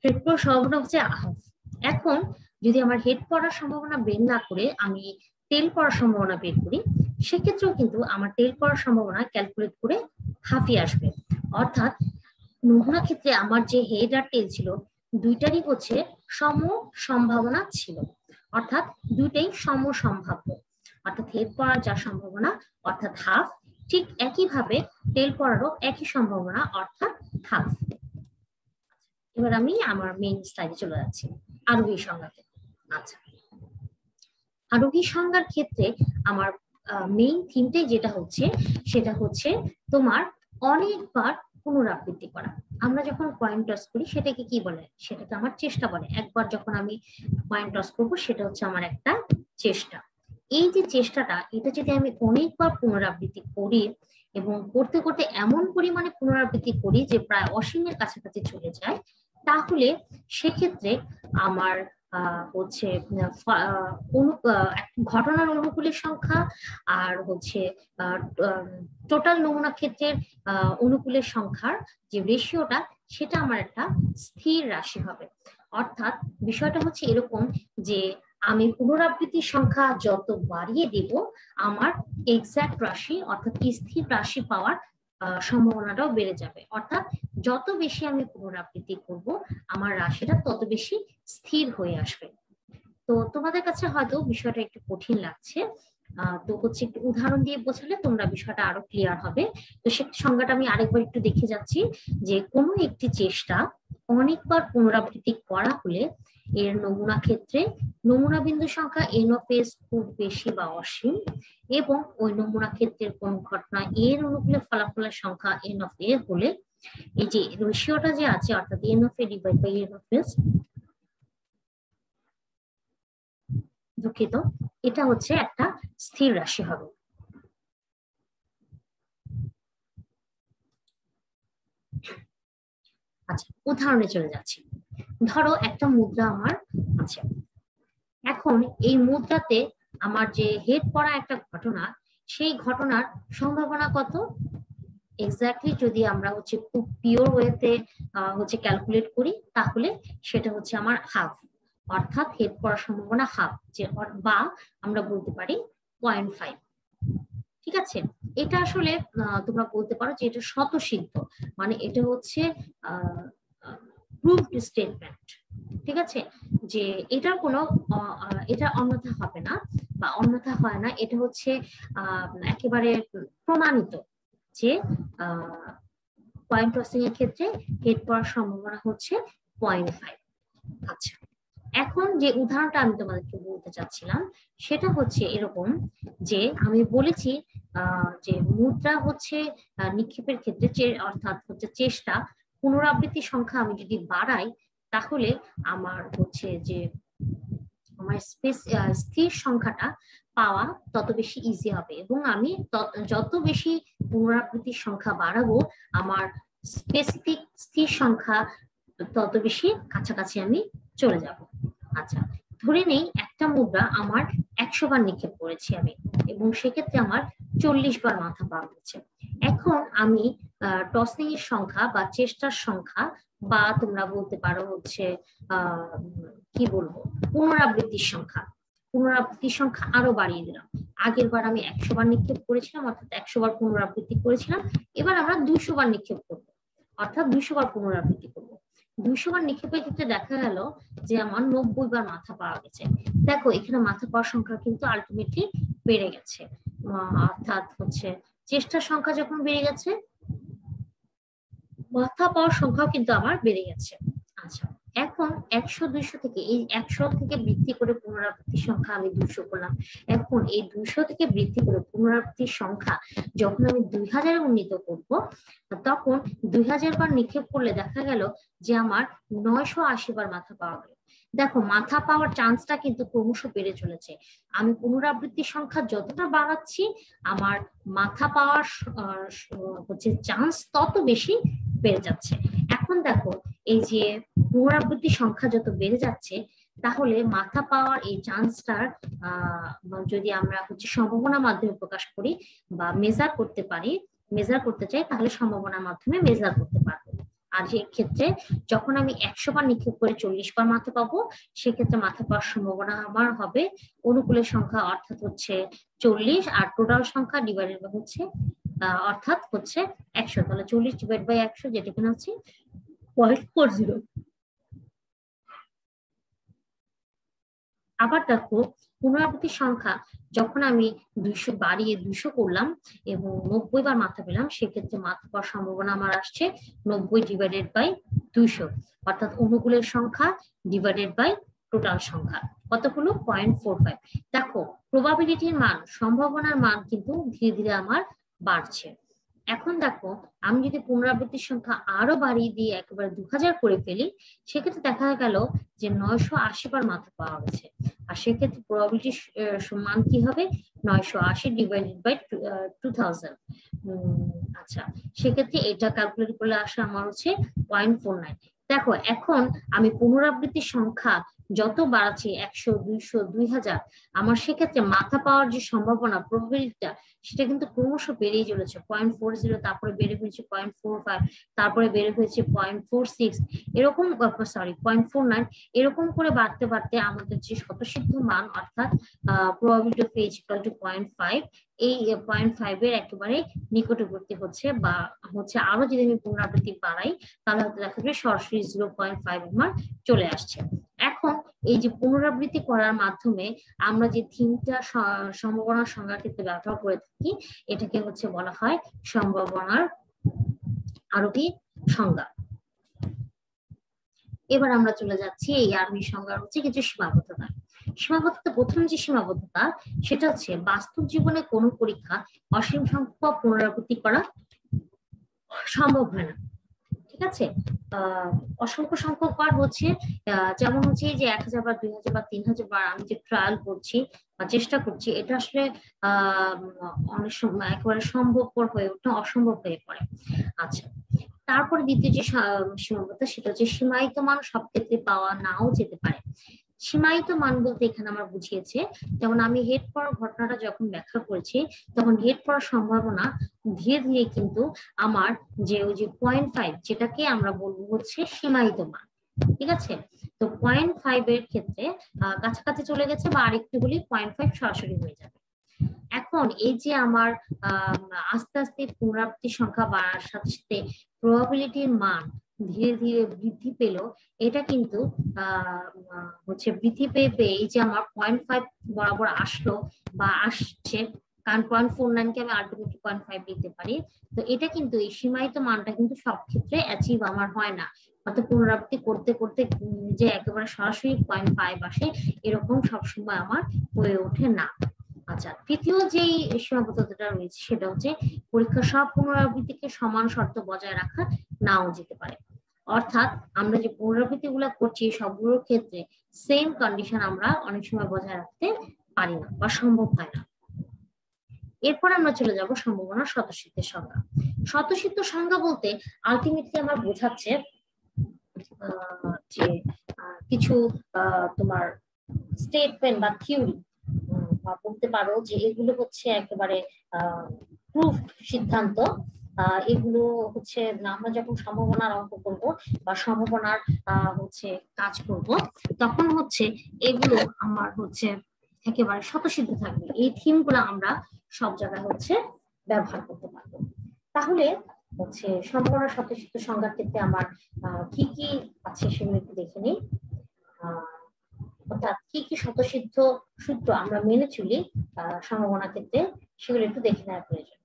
হেড পড়ার সম্ভাবনা হচ্ছে এখন যদি আমার হেড পড়ার সম্ভাবনা বের না করে আমি টেল পড়ার সম্ভাবনা বের করি, সেক্ষেত্রেও কিন্তু আমার টেল পড়ার সম্ভাবনা ক্যালকুলেট করে হাফই আসবে। অর্থাৎ নমুনা ক্ষেত্রে আমার যে হেড আর টেল ছিল, দুইটারই হচ্ছে সম সম্ভাবনা ছিল। অর্থাৎ দুইটাই সম সম্ভাব্য অর্থাৎ হেড পড়ার যা সম্ভাবনা, অর্থাৎ হাফ ঠিক একইভাবে টেল পড়ারও একই সম্ভাবনা, অর্থাৎ হাফ এবার আমি আমার মেইন স্লাইডে চলে যাচ্ছি, আরোহী সংজ্ঞাতে। আচ্ছা। আরোহী সংজ্ঞার ক্ষেত্রে আমার মেইন থিমটাই যেটা হচ্ছে, সেটা হচ্ছে তোমার অনেকবার পুনরাবৃত্তি করা। আমরা যখন কয়েন টস করি, সেটাকে কি বলে? সেটাকে আমার চেষ্টা বলে। একবার যখন আমি কয়েন টস করব, সেটা হচ্ছে আমার একটা চেষ্টা। এই যে চেষ্টাটা, এটা যদি আমি অনেকবার পুনরাবৃত্তি করি এবং করতে করতে এমন পরিমাণে পুনরাবৃত্তি করি যে প্রায় অসীমের কাছাকাছি চলে যায়, তাহলে সেক্ষেত্রে আমার হচ্ছে ঘটনার অনুকূলের সংখ্যা আর হচ্ছে টোটাল নমুনা ক্ষেত্রের অনুকূলের সংখ্যার যে রেশিওটা সেটা আমার একটা স্থির রাশি হবে। অর্থাৎ বিষয়টা হচ্ছে এরকম যে আমি পুনরাবৃত্তির সংখ্যা যত বাড়িয়ে দেব, আমার এক্সাক্ট রাশি অর্থাৎ স্থির রাশি পাওয়ার সম্ভাবনাটাও বেড়ে যাবে। অর্থাৎ যত বেশি আমি পুনরাবৃত্তি করব, আমার রাশিটা তত বেশি স্থির হয়ে আসবে। তো তোমাদের কাছে হয়তো বিষয়টা একটু কঠিন লাগছে। তো হচ্ছে একটু উদাহরণ দিয়ে বোঝালে তোমরা বিষয়টা আরও ক্লিয়ার হবে। তো সে সংজ্ঞাটা আমি আরেকবার একটু দেখে যাচ্ছি যে কোনো একটি চেষ্টা অনেকবার পুনরাবৃত্তি করা হলে এর নমুনা ক্ষেত্রে নমুনা বিন্দু সংখ্যা এন অফ এস খুব বেশি বা অসীম, এবং ওই নমুনা ক্ষেত্রের কোন ঘটনা এর অনুকূলে ফলাফলের সংখ্যা এন অফ এ হলে এই যে রেশিওটা যে আছে, অর্থাৎ N of A divide by N of S দুঃখিত, এটা হচ্ছে একটা স্থির রাশি হবে। আচ্ছা উদাহরণে চলে যাচ্ছি। ধরো একটা মুদ্রা আমার আছে। এখন এই মুদ্রাতে আমার যে হেড পড়া একটা ঘটনা, সেই ঘটনার সম্ভাবনা কত? এক্স্যাক্টলি যদি আমরা হচ্ছে খুব পিওর ওয়েতে হচ্ছে ক্যালকুলেট করি, তাহলে সেটা হচ্ছে আমার হাফ অর্থাৎ হেড পড়ার সম্ভাবনা হাফ যে বা আমরা বলতে পারি পয়েন্ট ফাইভ ঠিক আছে? এটা আসলে তোমরা বলতে পারো যে এটা শতসিদ্ধ মানে এটা হচ্ছে প্রুভড স্টেটমেন্ট ঠিক আছে? যে এটার কোনো এটা অন্যথা হবে না বা অন্যথা হয় না, এটা হচ্ছে একেবারে প্রমাণিত যে পয়েন্ট ক্রসিং এর ক্ষেত্রে হেড পড়ার সম্ভাবনা হচ্ছে পয়েন্ট ফাইভ আচ্ছা এখন যে উদাহরণটা আমি তোমাদেরকে বলতে চাচ্ছিলাম, সেটা হচ্ছে এরকম যে আমি বলেছি যে মুদ্রা হচ্ছে নিক্ষেপের ক্ষেত্রে অর্থাৎ হচ্ছে চেষ্টা পুনরাবৃত্তি সংখ্যা আমি যদি বাড়াই, তাহলে আমার হচ্ছে যে আমার স্পেস স্থির সংখ্যাটা পাওয়া তত বেশি ইজি হবে। এবং আমি যত বেশি পুনরাবৃত্তির সংখ্যা বাড়াবো, আমার স্পেসিফিক স্থির সংখ্যা তত বেশি কাছাকাছি আমি চলে যাব। আচ্ছা ধরে নেই একটা মুদ্রা আমার একশো বার নিক্ষেপ করেছি আমি, এবং সেক্ষেত্রে আমার চল্লিশ বার মাথা পাওয়া গেছে এখন আমি টসিং এর সংখ্যা বা চেষ্টার সংখ্যা বা তোমরা বলতে পারো হচ্ছে কি বলব, পুনরাবৃত্তির সংখ্যা। পুনরাবৃত্তির সংখ্যা আরও বাড়িয়ে দিলাম। আগের বার আমি একশো বার নিক্ষেপ করেছিলাম, অর্থাৎ একশো বার পুনরাবৃত্তি করেছিলাম। এবার আমরা দুশো বার নিক্ষেপ করব, অর্থাৎ দুশো বার পুনরাবৃত্তি করব। দুইশো বার নিক্ষেপের ক্ষেত্রে দেখা গেল যে আমার নব্বই বার মাথা পাওয়া গেছে। দেখো, এখানে মাথা পাওয়ার সংখ্যা কিন্তু আলটিমেটলি বেড়ে গেছে। অর্থাৎ হচ্ছে চেষ্টার সংখ্যা যখন বেড়ে গেছে, মাথা পাওয়ার সংখ্যাও কিন্তু আমার বেড়ে গেছে। আচ্ছা এখন একশো, দুইশো থেকে এই একশো থেকে বৃদ্ধি করে পুনরাবৃত্তির সংখ্যা আমি দুইশো করলাম। এখন এই দুইশো থেকে বৃদ্ধি করে পুনরাবৃত্তির সংখ্যা যখন আমি দুই হাজারে উন্নীত করব, তখন দুই হাজার বার নিক্ষেপ করলে দেখা গেল যে আমার নয়শো আশি বার মাথা পাওয়া গেল। দেখো, মাথা পাওয়ার চান্সটা কিন্তু ক্রমশ বেড়ে চলেছে। আমি পুনরাবৃত্তির সংখ্যা যতটা বাড়াচ্ছি, আমার মাথা পাওয়ার হচ্ছে চান্স তত বেশি বেড়ে যাচ্ছে। এখন দেখো, এই যে পুনরাবৃত্তি সংখ্যা যত বেড়ে যাচ্ছে, তাহলে মাথা পাওয়ার এই চান্সটার যদি আমরা হচ্ছে সম্ভাবনার মাধ্যমে প্রকাশ করি বা মেজার করতে পারি মেজার করতে চাই, তাহলে সম্ভাবনার মাধ্যমে মেজার করতে পারব। আর যে ক্ষেত্রে যখন আমি একশো বার নিক্ষেপ করে চল্লিশ বার মাথা পাবো, সেক্ষেত্রে মাথা পাওয়ার সম্ভাবনা আমার হবে অনুকূলের সংখ্যা অর্থাৎ হচ্ছে চল্লিশ আর টোটাল সংখ্যা ডিভাইডেড বাই হচ্ছে অর্থাৎ হচ্ছে একশো। তাহলে চল্লিশ ডিভাইড বাই একশো যেটা কিনা হচ্ছে পয়েন্ট ফোর জিরো আবার দেখো পুনরাবৃত্তির সংখ্যা যখন আমি দুইশো বাড়িয়ে দুইশো করলাম এবং নব্বই বার মাথা পেলাম, সেক্ষেত্রে মাথা পাওয়ার সম্ভাবনা আমার আসছে নব্বই ডিভাইডেড বাই দুইশো। অর্থাৎ অনুকূলের সংখ্যা ডিভাইডেড বাই টোটাল সংখ্যা। কত হলো? পয়েন্ট ফোর ফাইভ দেখো প্রবাবিলিটির মান, সম্ভাবনার মান কিন্তু ধীরে ধীরে আমার বাড়ছে। এখন দেখো, আমি যদি পুনরাবৃত্তির সংখ্যা আরও বাড়িয়ে দিয়ে একেবারে দু হাজার করে ফেলি, সেক্ষেত্রে দেখা গেল যে নয়শো আশি বার মাথা পাওয়া গেছে। আর সেক্ষেত্রে প্রবাবিলিটি মান কি হবে? নয়শো আশি ডিভাইডেড বাই টু আচ্ছা সেক্ষেত্রে এটা ক্যালকুলেট করলে আসে আমার হচ্ছে পয়েন্ট ফোর নাইন দেখো, এখন আমি পুনরাবৃত্তির সংখ্যা যত বাড়াচ্ছি একশো, দুইশো, দুই হাজার, আমার সেক্ষেত্রে মাথা পাওয়ার যে সম্ভাবনা প্রবাবিলিটিটা সেটা কিন্তু ক্রমশ বেড়েই চলেছে। পয়েন্ট ফোর জিরো তারপরে বেড়ে হয়েছে পয়েন্ট ফোর ফাইভ তারপরে বেড়ে হয়েছে পয়েন্ট ফোর সিক্স এরকম সরি পয়েন্ট ফোর নাইন এরকম করে বাড়তে বাড়তে আমাদের যে শতসিদ্ধ মান, অর্থাৎ probability of H equal to point five এই পয়েন্ট ফাইভ এর একেবারে নিকটবর্তী হচ্ছে বা হচ্ছে আরও যদি আমি পুনরাবৃত্তি বাড়াই, তাহলে হয়তো দেখা যাবে সরাসরি জিরো পয়েন্ট ফাইভ আমার চলে আসছে। এখন এই যে পুনরাবৃত্তি করার মাধ্যমে আমরা যে থিমটা সম্ভাবনার সংজ্ঞার ক্ষেত্রে ব্যবহার করে থাকি, এটাকে হচ্ছে বলা হয় সম্ভাবনার আরোপী সংজ্ঞা। এবার আমরা চলে যাচ্ছি, এই আরবি সংজ্ঞার হচ্ছে কিছু সীমাবদ্ধতা। সীমাবদ্ধতা, প্রথম যে সীমাবদ্ধতা, সেটা হচ্ছে বাস্তব জীবনে কোনো পরীক্ষা অসীম সংখ্যক পুনরাবৃত্তি করা সম্ভব হয় না। ঠিক আছে? অসংখ্য সংখ্যক বার হচ্ছে যেমন হচ্ছে যে এক হাজার বার, দুই হাজার বা তিন হাজার বার আমি যে ট্রায়াল করছি বা চেষ্টা করছি, এটা আসলে অনেক সময় একেবারে সম্ভবপর হয়ে ওঠে, অসম্ভব হয়ে পড়ে। আচ্ছা তারপরে দ্বিতীয় যে সীমাবদ্ধতা, সেটা হচ্ছে সীমায়িত মান সব ক্ষেত্রে পাওয়া নাও যেতে পারে। সীমায়িত মান বলতে এখানে আমার বুঝিয়েছে, যেমন আমি হেড পড়ার ঘটনাটা যখন ব্যাখ্যা করেছি, তখন হেড পড়ার সম্ভাবনা ধীরে ধীরে কিন্তু আমার যে ওই যে পয়েন্ট ফাইভ যেটাকে আমরা বলব হচ্ছে সীমায়িত মান, ঠিক আছে? তো পয়েন্ট ফাইভ এর ক্ষেত্রে কাছাকাছি চলে গেছে বা আরেকটু হলে পয়েন্ট ফাইভ সরাসরি হয়ে যাবে। এখন এই যে আমার আস্তে আস্তে পুনরাবৃত্তি সংখ্যা বাড়ার সাথে সাথে প্রবাবিলিটির মান ধীরে ধীরে বৃদ্ধি পেল, এটা কিন্তু হচ্ছে বৃদ্ধি পেয়ে পেয়ে এই যে আমার পয়েন্ট ফাইভ বরাবর আসলো বা আসছে, কারণ পয়েন্ট ফোর নাইনকে আমি আলটিমেটলি পয়েন্ট ফাইভ দিতে পারি, তো এটা কিন্তু এই সীমায়িত মানটা কিন্তু সব ক্ষেত্রে অ্যাচিভ আমার হয় না। অর্থাৎ পুনরাবৃত্তি করতে করতে যে একেবারে সরাসরি পয়েন্ট ফাইভ আসে, এরকম সবসময় আমার হয়ে ওঠে না। আচ্ছা তৃতীয় যেই সীমাবদ্ধতাটা রয়েছে সেটা হচ্ছে পরীক্ষার সব পুনরাবৃত্তিকে সমান শর্ত বজায় রাখা নাও যেতে পারে। অর্থাৎ আমরা যে পুনরাবৃত্তি গুলা করছি সবগুলোর ক্ষেত্রে সেম কন্ডিশন আমরা অনেক সময় বজায় রাখতে পারি না বা সম্ভব হয় না। এরপর আমরা চলে যাব সম্ভাবনা স্বতঃসিদ্ধের সংজ্ঞা। স্বতঃসিদ্ধ সংজ্ঞা বলতে আলটিমেটলি আমার বোঝাচ্ছে যে কিছু তোমার স্টেটমেন্ট বা থিওরি বলতে পারো যে এগুলো হচ্ছে একেবারে প্রুফ সিদ্ধান্ত। এগুলো হচ্ছে আমরা যখন সম্ভাবনার অঙ্ক করব বা সম্ভাবনার হচ্ছে কাজ করব, তখন হচ্ছে এগুলো আমার হচ্ছে একেবারে শতসিদ্ধ থাকবে। এই থিমগুলো আমরা সব জায়গায় হচ্ছে ব্যবহার করতে পারব। তাহলে হচ্ছে সম্ভাবনা শতসিদ্ধ সংজ্ঞার ক্ষেত্রে আমার কি কি আছে সেগুলো একটু দেখে নিই। অর্থাৎ কি কি শতসিদ্ধ সূত্র আমরা মেনে চলি সম্ভাবনা ক্ষেত্রে সেগুলো একটু দেখে নেওয়া প্রয়োজন।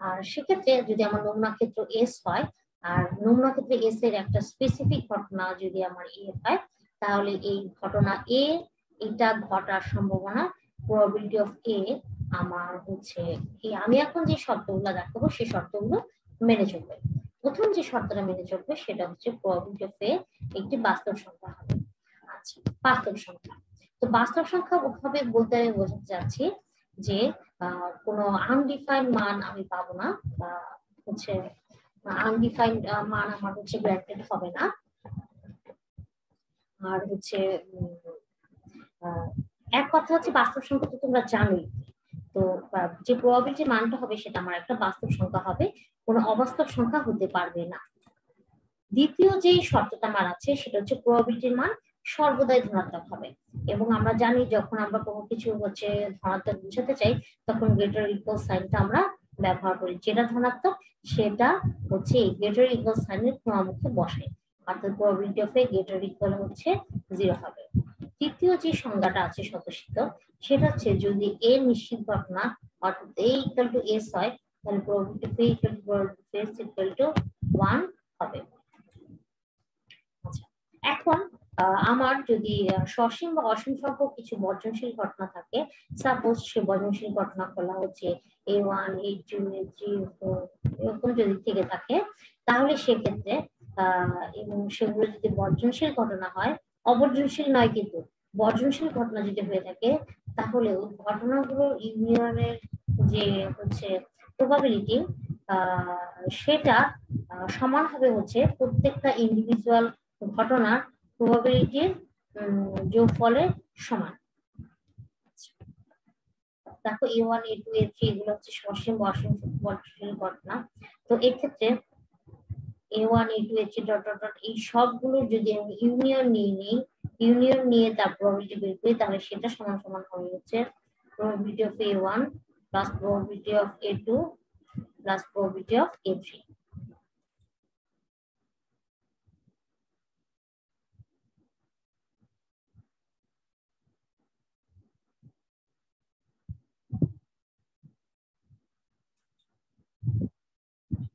আর সেক্ষেত্রে যদি আমার নমুনা ক্ষেত্র এস হয়, আর নমুনা ক্ষেত্রে এস এর একটা স্পেসিফিক ঘটনা যদি আমার এ হয়, তাহলে এই ঘটনা এ এটা ঘটার সম্ভাবনা প্রবাবিলিটি অফ এ আমার হচ্ছে আমি এখন যে শর্তগুলো দেখাবো, সেই শর্তগুলো মেনে চলবে। প্রথম যে শর্তটা মেনে চলবে, সেটা হচ্ছে প্রবাবিলিটি অফ এ একটি বাস্তব সংখ্যা হবে। আচ্ছা বাস্তব সংখ্যা। তো বাস্তব সংখ্যা ওভাবে বলতে আমি বোঝাতে চাচ্ছি যে কোনো আনডিফাইন্ড মান আমি পাবো না বা হচ্ছে আনডিফাইন্ড মান আমার হচ্ছে গ্র্যান্টেড হবে না। আর হচ্ছে এক কথা হচ্ছে বাস্তব সংখ্যা তো তোমরা জানোই। তো যে প্রবাবিলিটি মানটা হবে সেটা আমার একটা বাস্তব সংখ্যা হবে, কোনো অবাস্তব সংখ্যা হতে পারবে না। দ্বিতীয় যে শর্তটা মান আছে সেটা হচ্ছে প্রবাবিলিটির মান সর্বদাই ধনাত্মক হবে। এবং আমরা জানি যখন আমরা কোনো কিছু হচ্ছে ধনাত্মক বুঝাতে চাই, তখন গ্রেটার ইকুয়াল সাইনটা আমরা ব্যবহার করি। যেটা ধনাত্মক, সেটা হচ্ছে এই গ্রেটার ইকুয়াল সাইনের মুখে বসে। অর্থাৎ probability of A greater equal হচ্ছে জিরো হবে। তৃতীয় যে সংজ্ঞাটা আছে স্বতঃসিদ্ধ, সেটা হচ্ছে যদি এ নিশ্চিত ঘটনা অর্থাৎ এ ইকুয়াল টু এস হয়, তাহলে probability of A equal to probability of S equal to one হবে। আচ্ছা এখন আমার যদি সসীম বা অসীম সংখ্যক কিছু বর্জনশীল ঘটনা থাকে সাপোজ সে বর্জনশীল ঘটনা খোলা হচ্ছে A one A two A three এরকম যদি থেকে থাকে, তাহলে সেক্ষেত্রে এবং সেগুলো যদি বর্জনশীল ঘটনা হয়, অবর্জনশীল নয় কিন্তু, বর্জনশীল ঘটনা যদি হয়ে থাকে, তাহলে ঘটনাগুলো ইউনিয়নের যে হচ্ছে প্রবাবিলিটি সেটা সমান হবে হচ্ছে প্রত্যেকটা ইন্ডিভিজুয়াল ঘটনার প্রবাবিলিটির যোগফলের সমান। দেখো A one A two A three এগুলো হচ্ছে সসীম বর্ষীয় ঘটনা। তো এক্ষেত্রে A one A two A three dot dot এই সবগুলো যদি আমি ইউনিয়ন নিয়ে নিই ইউনিয়ন নিয়ে তার প্রবাবিলিটি বের করি, তাহলে সেটা সমান সমান হবে হচ্ছে one plus a1 of A two plus plus of A a3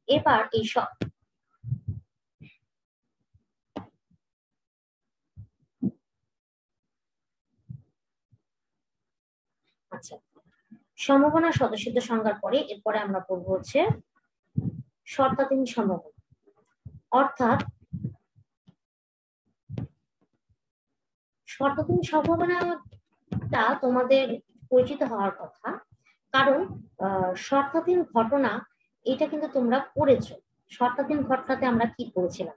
এবার এই সব। আচ্ছা সম্ভাবনা সদস্যিত সংজ্ঞার পরে এরপরে আমরা পড়ব হচ্ছে শর্তাধীন সম্ভাবনা। অর্থাৎ শর্তাধীন সম্ভাবনাটা তোমাদের পরিচিত হওয়ার কথা। কারণ শর্তাধীন ঘটনা এটা কিন্তু তোমরা পড়েছো শর্তাধীন ঘটনাতে আমরা কি করেছিলাম?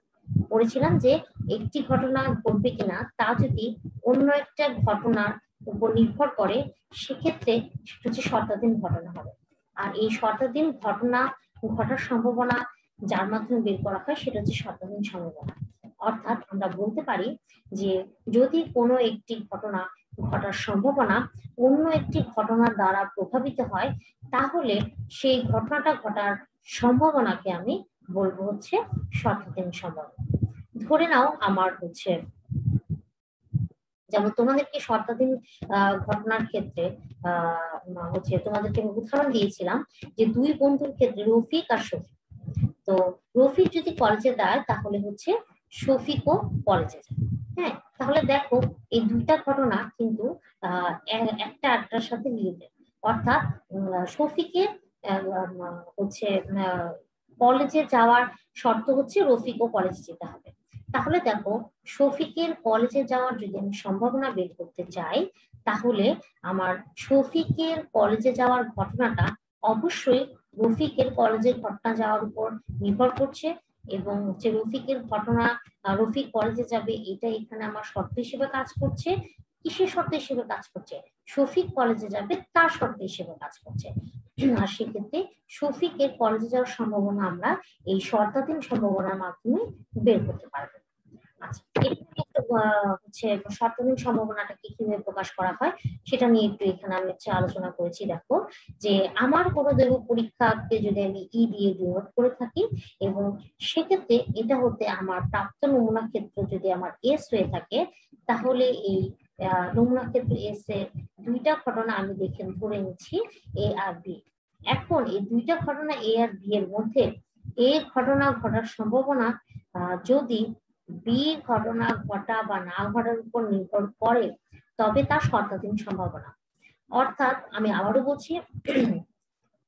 পড়েছিলাম যে একটি ঘটনা ঘটবে কিনা, তা যদি অন্য একটা ঘটনার উপর নির্ভর করে, সেক্ষেত্রে সেটা হচ্ছে শর্তাধীন ঘটনা হবে। আর এই শর্তাধীন ঘটনা ঘটার সম্ভাবনা যার মাধ্যমে বের করা হয়, সেটা হচ্ছে শর্তাধীন সম্ভাবনা। অর্থাৎ আমরা বলতে পারি যে যদি কোনো একটি ঘটনা ঘটার সম্ভাবনা অন্য একটি ঘটনার দ্বারা প্রভাবিত হয়, তাহলে সেই ঘটনাটা ঘটার সম্ভাবনাকে আমি বলব হচ্ছে শর্তাধীন সম্ভাবনা ধরে নাও আমার হচ্ছে, যেমন তোমাদেরকে শর্তাধীন ঘটনার ক্ষেত্রে হচ্ছে তোমাদেরকে আমি উদাহরণ দিয়েছিলাম যে দুই বন্ধুর ক্ষেত্রে রফিক আর শফিক। তো রফিক যদি কলেজে দেয় তাহলে হচ্ছে শফিকও কলেজে যায়। হ্যাঁ? তাহলে দেখো, এই দুইটা ঘটনা কিন্তু একটা আটটার সাথে মিলবে। অর্থাৎ শফিকের হচ্ছে কলেজে যাওয়ার শর্ত হচ্ছে রফিকও কলেজে যেতে হবে। তাহলে দেখো, শফিকের কলেজে যাওয়ার যদি আমি সম্ভাবনা বের করতে চাই, তাহলে আমার শফিকের কলেজে যাওয়ার ঘটনাটা অবশ্যই রফিকের কলেজে ঘটনা যাওয়ার উপর নির্ভর করছে। এবং হচ্ছে রফিকের ঘটনা রফিক কলেজে যাবে, এটা এখানে আমার শর্ত হিসেবে কাজ করছে। কিসের শর্ত হিসেবে কাজ করছে? শফিক কলেজে যাবে, তার শর্ত হিসেবে কাজ করছে। <clears throat> আর সেক্ষেত্রে শফিকের কলেজে যাওয়ার সম্ভাবনা আমরা এই শর্তাধীন সম্ভাবনার মাধ্যমে বের করতে পারব। আচ্ছা হচ্ছে শর্তাধীন সম্ভাবনাটাকে কীভাবে প্রকাশ করা হয়, সেটা নিয়ে একটু এখানে আমি হচ্ছে আলোচনা করেছি। দেখো, যে আমার কোনো দেব পরীক্ষাকে যদি আমি ই দিয়ে ডিনোট করে থাকি এবং সেক্ষেত্রে এটা হতে আমার প্রাপ্ত নমুনা ক্ষেত্র যদি আমার এস হয়ে থাকে, তাহলে এই নমুনা ক্ষেত্র এস এর দুইটা ঘটনা আমি দেখে, ধরে নিচ্ছি এ আর বি এখন এই দুইটা ঘটনা এ আর বি এর মধ্যে এ ঘটনা ঘটার সম্ভাবনা যদি বি ঘটনা ঘটা বা না ঘটার উপর নির্ভর করে, তবে তার শর্তাধীন সম্ভাবনা। অর্থাৎ আমি আবারও বলছি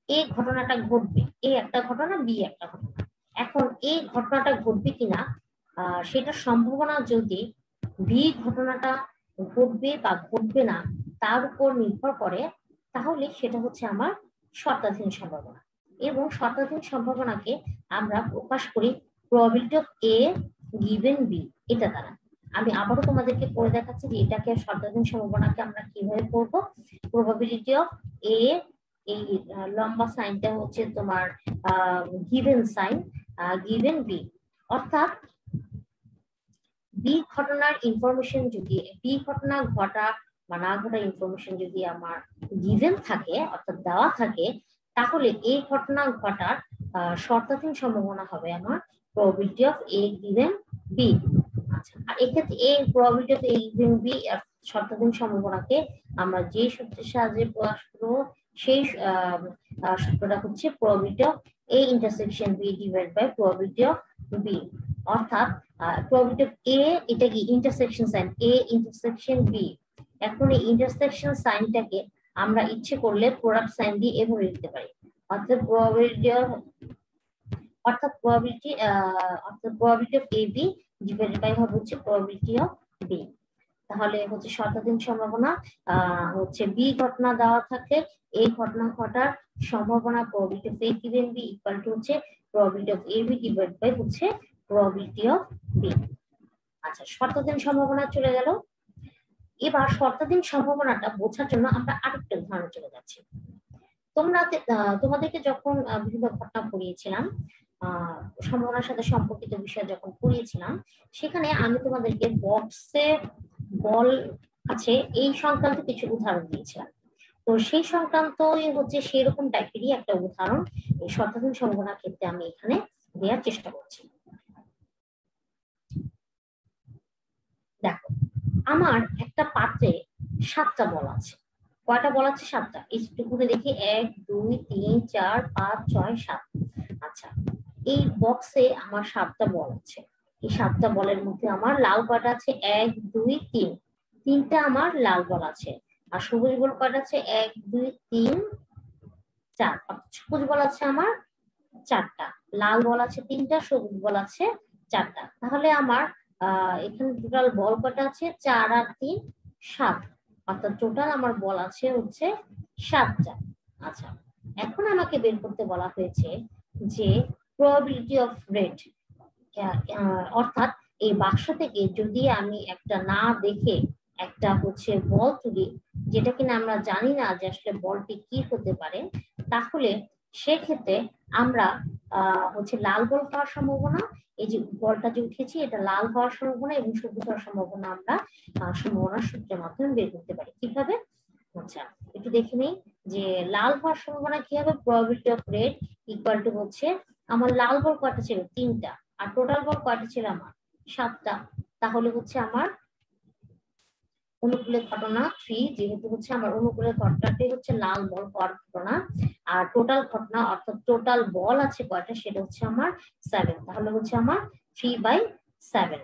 এই ঘটনাটা ঘটবে, এ একটা ঘটনা, বি একটা ঘটনা। এখন এই ঘটনাটা ঘটবে কিনা সেটার সম্ভাবনা যদি বি ঘটনাটা ঘটবে বা ঘটবে না, তার উপর নির্ভর করে, তাহলে সেটা হচ্ছে আমার শর্তাধীন সম্ভাবনা। এবং শর্তাধীন সম্ভাবনাকে আমরা প্রকাশ করি probability of A given B এটা দ্বারা। আমি আবারও তোমাদেরকে পড়ে দেখাচ্ছি যে এটাকে শর্তাধীন সম্ভাবনাকে আমরা কীভাবে পড়ব? প্রবাবিলিটি অফ এ এই লম্বা সাইনটা হচ্ছে তোমার গিভেন সাইন গিভেন বি অর্থাৎ বি ঘটনার ইনফরমেশন যদি বি ঘটনা ঘটা বা না ঘটা ইনফরমেশন যদি আমার গিভেন থাকে, অর্থাৎ দেওয়া থাকে, তাহলে এই ঘটনা ঘটার শর্তাধীন সম্ভাবনা হবে আমার probability of A given B শর্তাধীন সম্ভাবনাকে আমরা যে সূত্রের সাহায্যে সেই সূত্রটা বি অর্থাৎ প্রবাবিলিটি অফ এ এটা কি intersection sign A intersection B এখন এই ইন্টারসেকশন সাইনটাকে আমরা ইচ্ছে করলে প্রোডাক্ট সাইন দিয়ে এভাবে লিখতে পারি। অর্থাৎ প্রবাবিলিটি অর্থাৎ প্রবাবিলিটি অর্থাৎ probability of A B divided by হবে হচ্ছে প্রবাবিলিটি অফ বি তাহলে হচ্ছে শতাধীন সম্ভাবনা হচ্ছে বি ঘটনা দেওয়া থাকলে এই ঘটনা ঘটার সম্ভাবনা probability of A given B equal to হচ্ছে probability of A B divide by হচ্ছে প্রবাবিলিটি অফ বি আচ্ছা শর্তাধীন সম্ভাবনা চলে গেল। এবার শর্তাধীন সম্ভাবনাটা বোঝার জন্য আমরা আরেকটা উদাহরণ চলে যাচ্ছি। তোমরা তোমাদেরকে যখন বিভিন্ন ঘটনা পড়িয়েছিলাম সম্ভাবনার সাথে সম্পর্কিত বিষয় যখন পড়িয়েছিলাম, সেখানে আমি তোমাদেরকে বক্সে বল আছে, এই সংক্রান্ত কিছু উদাহরণ দিয়েছিলাম। তো সেই সংক্রান্তই হচ্ছে সেরকম টাইপেরই একটা উদাহরণ। এই শর্তাধীন সম্ভাবনার ক্ষেত্রে আমি এখানে দেওয়ার চেষ্টা করছি। দেখো, আমার একটা পাত্রে সাতটা বল আছে। কয়টা বল আছে? সাতটা। এইটুকুনে দেখি, এক, দুই, তিন, চার, পাঁচ, ছয়, সাত। আচ্ছা এই বক্সে আমার সাতটা বল আছে। এই সাতটা বলের মধ্যে আমার লাল কয়টা আছে এক, দুই, তিন। তিনটা আমার লাল বল আছে। আর সবুজ বল কয়টা আছে এক, দুই, তিন, চার। সবুজ বল আছে আমার চারটা। লাল বল আছে তিনটা, সবুজ বল আছে চারটা। তাহলে আমার, আহ, এখানে টোটাল বল কয়টা আছে চার আর তিন, সাত। অর্থাৎ টোটাল আমার বল আছে হচ্ছে সাতটা। আচ্ছা এখন আমাকে বের করতে বলা হয়েছে যে প্রবাবিলিটি অফ রেড অর্থাৎ এই বাক্স থেকে যদি আমি একটা না দেখে একটা হচ্ছে বল তুলি, যেটা কিনা আমরা জানি না যে আসলে বলটি কি হতে পারে, তাহলে সেক্ষেত্রে আমরা হচ্ছে লাল বল হওয়ার সম্ভাবনা, এই যে বলটা যে উঠেছি এটা লাল হওয়ার সম্ভাবনা এবং সবুজ হওয়ার সম্ভাবনা আমরা সম্ভাবনা সূত্রের মাধ্যমে বের করতে পারি। কীভাবে? আচ্ছা একটু দেখে নেই যে লাল হওয়ার সম্ভাবনা কি হবে probability of red equal to হচ্ছে আমার লাল বল কয়টা ছিল? তিনটা। আর টোটাল বল কয়টা ছিল আমার? সাতটা। তাহলে হচ্ছে আমার অনুকূলের ঘটনা থ্রি যেহেতু হচ্ছে আমার অনুকূলের ঘটনাটাই হচ্ছে লাল বল হওয়ার ঘটনা। আর টোটাল ঘটনা অর্থাৎ টোটাল বল আছে কয়টা, সেটা হচ্ছে আমার সেভেন তাহলে হচ্ছে আমার থ্রি বাই সেভেন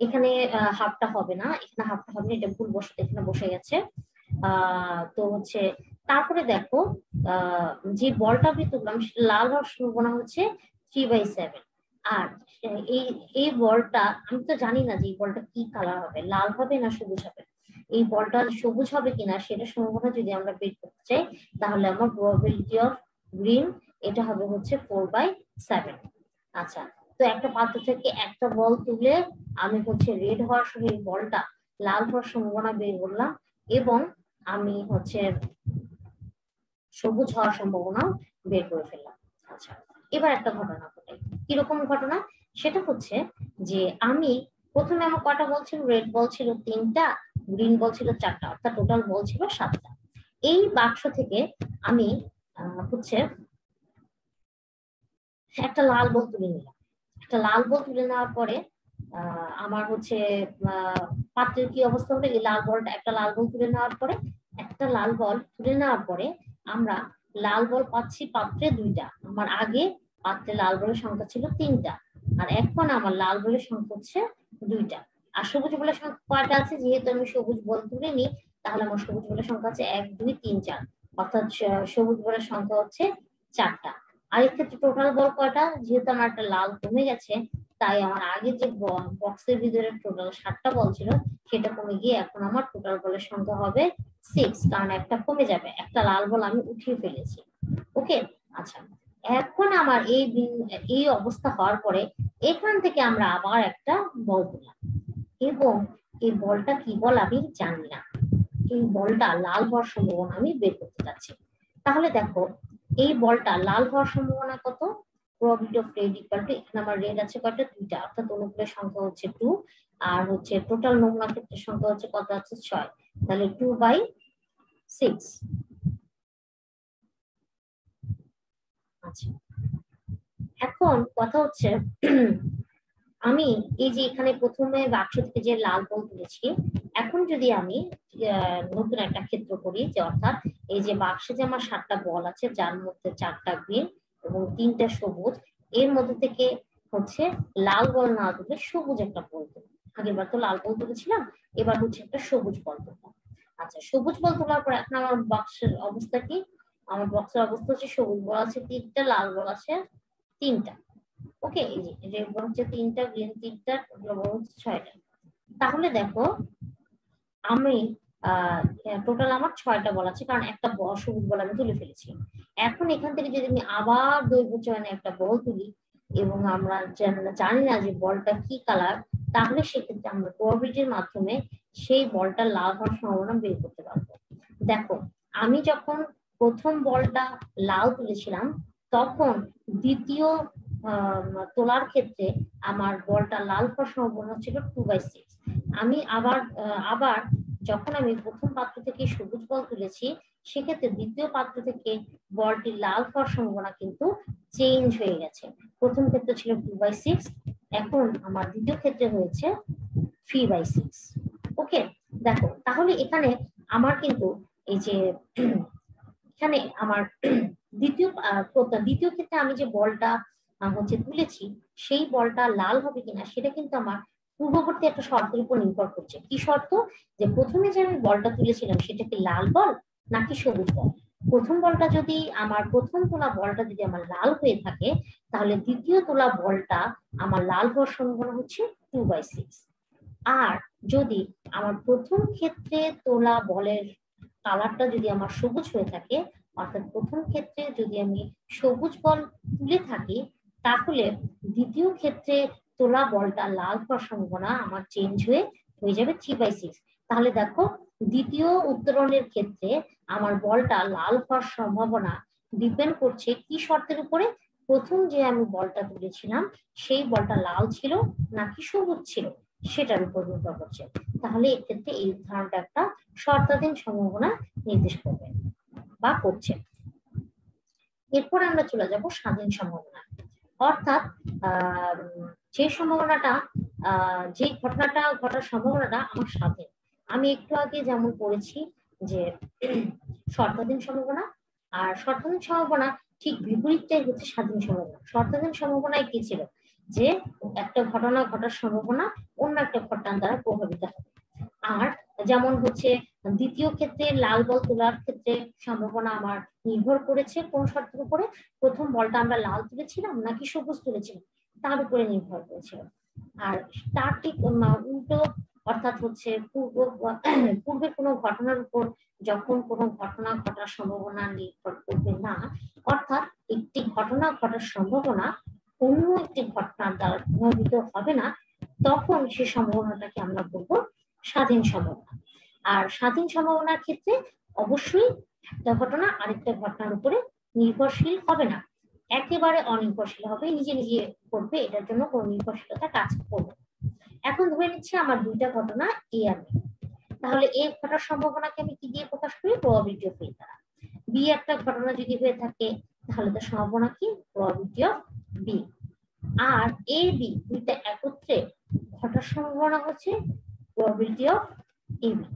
এখানে হাফটা হবে না। এখানে হাফটা হবে না। এটা ভুল বসে এখানে বসে গেছে। আহ, তো হচ্ছে, তারপরে দেখো যে বলটা আমি তুললাম লাল হওয়ার সম্ভাবনা হচ্ছে থ্রি বাই সেভেন আর এই এই বলটা, আমি তো জানি না যে এই বলটা কি কালার হবে, লাল হবে না সবুজ হবে? এই বলটা সবুজ হবে কিনা সেটা সম্ভাবনা যদি আমরা বের করতে চাই, তাহলে আমার প্রবাবিলিটি অফ গ্রিন এটা হবে হচ্ছে ফোর বাই সেভেন আচ্ছা তো একটা পাত্র থেকে একটা বল তুলে আমি হচ্ছে রেড হওয়ার সময় এই বলটা লাল হওয়ার সম্ভাবনা বের করলাম এবং আমি হচ্ছে সবুজ হওয়ার সম্ভাবনাও বের করে ফেললাম। আচ্ছা। এবার একটা ঘটনা ঘটে কীরকম ঘটনা? সেটা হচ্ছে যে আমি প্রথমে আমার কটা বল ছিল? রেড বল ছিল তিনটা গ্রিন বল ছিল চারটা অর্থাৎ টোটাল বল ছিল সাতটা। এই বাক্স থেকে আমি হচ্ছে একটা লাল বল তুলে নিলাম। একটা লাল বল তুলে নেওয়ার পরে আমার হচ্ছে পাত্রের কি অবস্থা হবে এই লাল বলটা একটা লাল বল তুলে নেওয়ার পরে একটা লাল বল তুলে নেওয়ার পরে আমরা লাল বল পাচ্ছি পাত্রে দুইটা। আমার আগে পাত্রে লাল বলের সংখ্যা ছিল তিনটা, আর এখন আমার লাল বলের সংখ্যা হচ্ছে দুইটা। আর সবুজ বলের সংখ্যা কয়টা আছে? যেহেতু আমি সবুজ বল তুলে নিই, তাহলে আমার সবুজ বলের সংখ্যা আছে এক, দুই, তিন, চার। অর্থাৎ সবুজ বলের সংখ্যা হচ্ছে চারটা। আর এক্ষেত্রে টোটাল বল কয়টা? যেহেতু আমার একটা লাল কমে গেছে, তাই আমার আগে যে বক্সের ভিতরে টোটাল সাতটা বল ছিল, সেটা কমে গিয়ে এখন আমার টোটাল বলের সংখ্যা হবে সিক্স কারণ একটা কমে যাবে। একটা লাল বল আমি উঠিয়ে ফেলেছি। ওকে আচ্ছা। এখন আমার এই এই অবস্থা হওয়ার পরে এখান থেকে আমরা আবার একটা বল পেলাম। এবং এই বলটা কি বল আমি জানি না। এই বলটা লাল হওয়ার সম্ভাবনা আমি বের করতে চাচ্ছি। তাহলে দেখো, এই বলটা লাল হওয়ার সম্ভাবনা কত? Probability of red equal to এখানে আমার রেড আছে কয়টা? দুইটা। অর্থাৎ অনুকূলের সংখ্যা হচ্ছে টু আর হচ্ছে টোটাল নমুনা ক্ষেত্রের সংখ্যা হচ্ছে কত? আছে ছয়। তাহলে টু বাই সিক্স আচ্ছা। এখন কথা হচ্ছে, আমি এই যে এখানে প্রথমে বাক্স থেকে যে লাল বল তুলেছি, এখন যদি আমি নতুন একটা ক্ষেত্র করি, যে অর্থাৎ এই যে বাক্সে যে আমার সাতটা বল আছে, যার মধ্যে চারটা গ্রিন এবং তিনটা সবুজ। এর মধ্যে থেকে হচ্ছে লাল বল না তুলে সবুজ একটা বল তুলব আগেরবার তো লাল বল তুলেছিলাম, এবার হচ্ছে একটা সবুজ বল আচ্ছা সবুজ বল তোলার পর এখন আমার বক্সের অবস্থা কি? আমার বক্সের অবস্থা হচ্ছে সবুজ বল আছে তিনটা, লাল বল আছে তিনটা। ওকে রেড বল হচ্ছে তিনটা গ্রিন তিনটা ছয়টা। তাহলে দেখো, আমি টোটাল আমার ছয়টা বল আছে, কারণ একটা সবুজ বল আমি তুলে ফেলেছি। এখন এখান থেকে যদি আমি আবার দৈব চয়নে একটা বল তুলি এবং আমরা জানি না যে বলটা কি কালার তাহলে সেক্ষেত্রে আমরা প্রবাবিলিটির মাধ্যমে সেই বলটা লাল হওয়ার সম্ভাবনা বের করতে পারব। দেখো, আমি যখন প্রথম বলটা লাল তুলেছিলাম, তখন দ্বিতীয় তোলার ক্ষেত্রে আমার বলটা লাল হওয়ার সম্ভাবনা ছিল টু বাই সিক্স আমি আবার আবার যখন আমি প্রথম পাত্র থেকে সবুজ বল তুলেছি, সেক্ষেত্রে দ্বিতীয় পাত্র থেকে বলটি লাল হওয়ার সম্ভাবনা কিন্তু চেঞ্জ হয়ে গেছে। প্রথম ক্ষেত্রে ছিল টু বাই সিক্স এখন আমার দ্বিতীয় ক্ষেত্রে হয়েছে থ্রি বাই সিক্স ওকে দেখো, তাহলে এখানে আমার কিন্তু এই যে <clears throat> এখানে আমার <clears throat> দ্বিতীয় দ্বিতীয় ক্ষেত্রে আমি যে বলটা হচ্ছে তুলেছি, সেই বলটা লাল হবে কিনা, সেটা কিন্তু আমার পূর্ববর্তী একটা শর্তের উপর নির্ভর করছে। কি শর্ত? যে প্রথমে যে আমি বলটা তুলেছিলাম, সেটা কি লাল বল নাকি সবুজ বল? প্রথম বলটা যদি আমার, প্রথম তোলা বলটা যদি আমার লাল হয়ে থাকে, তাহলে দ্বিতীয় তোলা বলটা আমার লাল হওয়ার সম্ভাবনা হচ্ছে টু বাই সিক্স আর যদি আমার প্রথম ক্ষেত্রে তোলা বলের কালারটা যদি আমার সবুজ হয়ে থাকে, অর্থাৎ প্রথম ক্ষেত্রে যদি আমি সবুজ বল তুলে থাকি, তাহলে দ্বিতীয় ক্ষেত্রে তোলা বলটা লাল হওয়ার সম্ভাবনা আমার চেঞ্জ হয়ে হয়ে যাবে থ্রি বাই সিক্স তাহলে দেখো, দ্বিতীয় উত্তরণের ক্ষেত্রে আমার বলটা লাল হওয়ার সম্ভাবনা ডিপেন্ড করছে কি শর্তের উপরে? প্রথম যে আমি বলটা তুলেছিলাম, সেই বলটা লাল ছিল নাকি সবুজ ছিল? সেটার উপর নির্ভর করছে। তাহলে এক্ষেত্রে এই উদাহরণটা একটা শর্তাধীন সম্ভাবনা নির্দেশ করবে বা করছে। এরপর আমরা চলে যাব স্বাধীন সম্ভাবনা। অর্থাৎ যে সম্ভাবনাটা যে ঘটনাটা, ঘটার সম্ভাবনাটা আমার সাথে। আমি একটু আগে যেমন পড়েছি যে শর্তাধীন সম্ভাবনা, আর শর্তাধীন সম্ভাবনা ঠিক বিপরীতটাই হচ্ছে স্বাধীন সম্ভাবনা। শর্তাধীন সম্ভাবনায় কি ছিল? যে একটা ঘটনা ঘটার সম্ভাবনা অন্য একটা ঘটনার দ্বারা প্রভাবিত হবে। আর যেমন হচ্ছে দ্বিতীয় ক্ষেত্রে লাল বল তোলার ক্ষেত্রে সম্ভাবনা আমার নির্ভর করেছে কোন শর্তের উপরে? প্রথম বলটা আমরা লাল তুলেছিলাম নাকি সবুজ তুলেছিলাম? তার উপরে নির্ভর করেছিল আর তার ঠিক উল্টো অর্থাৎ হচ্ছে পূর্ব, পূর্বের কোনো ঘটনার উপর যখন কোনো ঘটনা ঘটার সম্ভাবনা নির্ভর করবে না, অর্থাৎ একটি ঘটনা ঘটার সম্ভাবনা অন্য একটি ঘটনার দ্বারা প্রভাবিত হবে না, তখন সে সম্ভাবনাটাকে আমরা বলব স্বাধীন সম্ভাবনা। আর স্বাধীন সম্ভাবনার ক্ষেত্রে অবশ্যই একটা ঘটনা আরেকটা ঘটনার উপরে নির্ভরশীল হবে না। একেবারে অনির্ভরশীল হবে, নিজে নিজে করবে, এটার জন্য কোনো নির্ভরশীলতা কাজ করবে এখন ধরে নিচ্ছি আমার দুইটা ঘটনা এ আর বি তাহলে এ ঘটার সম্ভাবনাকে আমি কি দিয়ে প্রকাশ করি? প্রবাবিলিটি অফ এ দ্বারা বি একটা ঘটনা যদি হয়ে থাকে, তাহলে তার সম্ভাবনা কি? প্রবাবিলিটি অফ বি আর এ বি দুইটা একত্রে ঘটার সম্ভাবনা হচ্ছে প্রবাবিলিটি অফ এ বি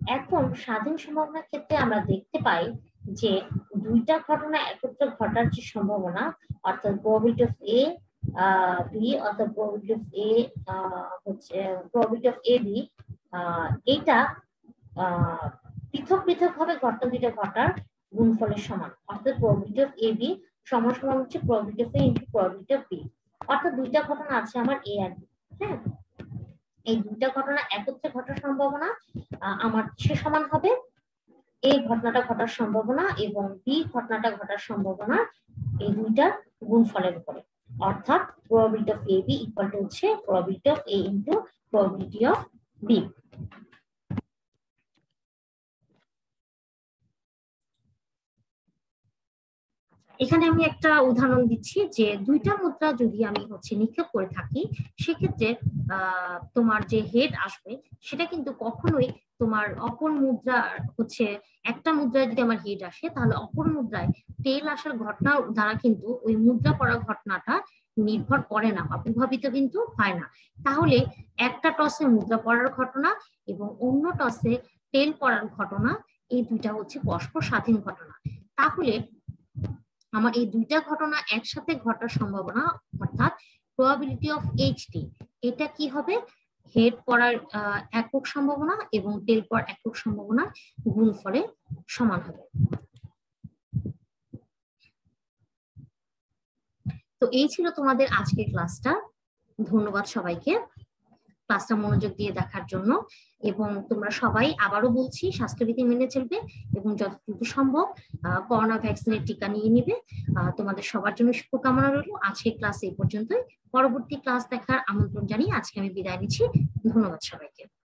এখন স্বাধীন সম্ভাবনার ক্ষেত্রে আমরা দেখতে পাই যে দুইটা ঘটনা একত্রে ঘটার যে সম্ভাবনা, অর্থাৎ প্রবাবিলিটি অফ এ বি অর্থাৎ প্রবাবিলিটি অফ এ হচ্ছে প্রবাবিলিটি অফ এ বি এইটা পৃথক পৃথক ভাবে ঘটনা দুইটা ঘটার গুণফলের সমান। অর্থাৎ প্রবাবিলিটি অফ এ বি সমান সমান হচ্ছে probability of A into probability of B অর্থাৎ দুইটা ঘটনা আছে আমার এ আর বি হ্যাঁ? এই দুইটা ঘটনা একত্রে ঘটার সম্ভাবনা আমার সে সমান হবে এই ঘটনাটা ঘটার সম্ভাবনা এবং বি ঘটনাটা ঘটার সম্ভাবনা এই দুইটা গুণফলের উপরে। অর্থাৎ probability of A B equal to হচ্ছে probability of A into probability of B এখানে আমি একটা উদাহরণ দিচ্ছি যে দুইটা মুদ্রা যদি আমি হচ্ছে নিক্ষেপ করে থাকি, সেক্ষেত্রে তোমার যে হেড আসবে, সেটা কিন্তু কখনোই তোমার অপর মুদ্রা হচ্ছে একটা মুদ্রায় যদি আমার হেড আসে, তাহলে অপর মুদ্রায় টেল আসার ঘটনা দ্বারা কিন্তু ওই মুদ্রা পড়ার ঘটনাটা নির্ভর করে না বা প্রভাবিত কিন্তু হয় না। তাহলে একটা টসে মুদ্রা পড়ার ঘটনা এবং অন্য টসে টেল পড়ার ঘটনা, এই দুইটা হচ্ছে পরস্পর স্বাধীন ঘটনা। তাহলে আমার এই দুইটা ঘটনা একসাথে ঘটার সম্ভাবনা, অর্থাৎ প্রবাবিলিটি অফ এইচডি এটা কি হবে? হেড পড়ার একক সম্ভাবনা এবং টেল পড়ার একক সম্ভাবনা গুণ ফলে সমান হবে। তো এই ছিল তোমাদের আজকের ক্লাসটা ধন্যবাদ সবাইকে। ক্লাসটা মনোযোগ দিয়ে দেখার জন্য এবং তোমরা সবাই আবারও বলছি, স্বাস্থ্যবিধি মেনে চলবে এবং যতদূর সম্ভব করোনা ভ্যাকসিনের টিকা নিয়ে নিবে। তোমাদের সবার জন্য শুভকামনা রইল। আজকে ক্লাস এই পর্যন্তই। পরবর্তী ক্লাস দেখার আমন্ত্রণ জানিয়ে আজকে আমি বিদায় নিচ্ছি। ধন্যবাদ সবাইকে।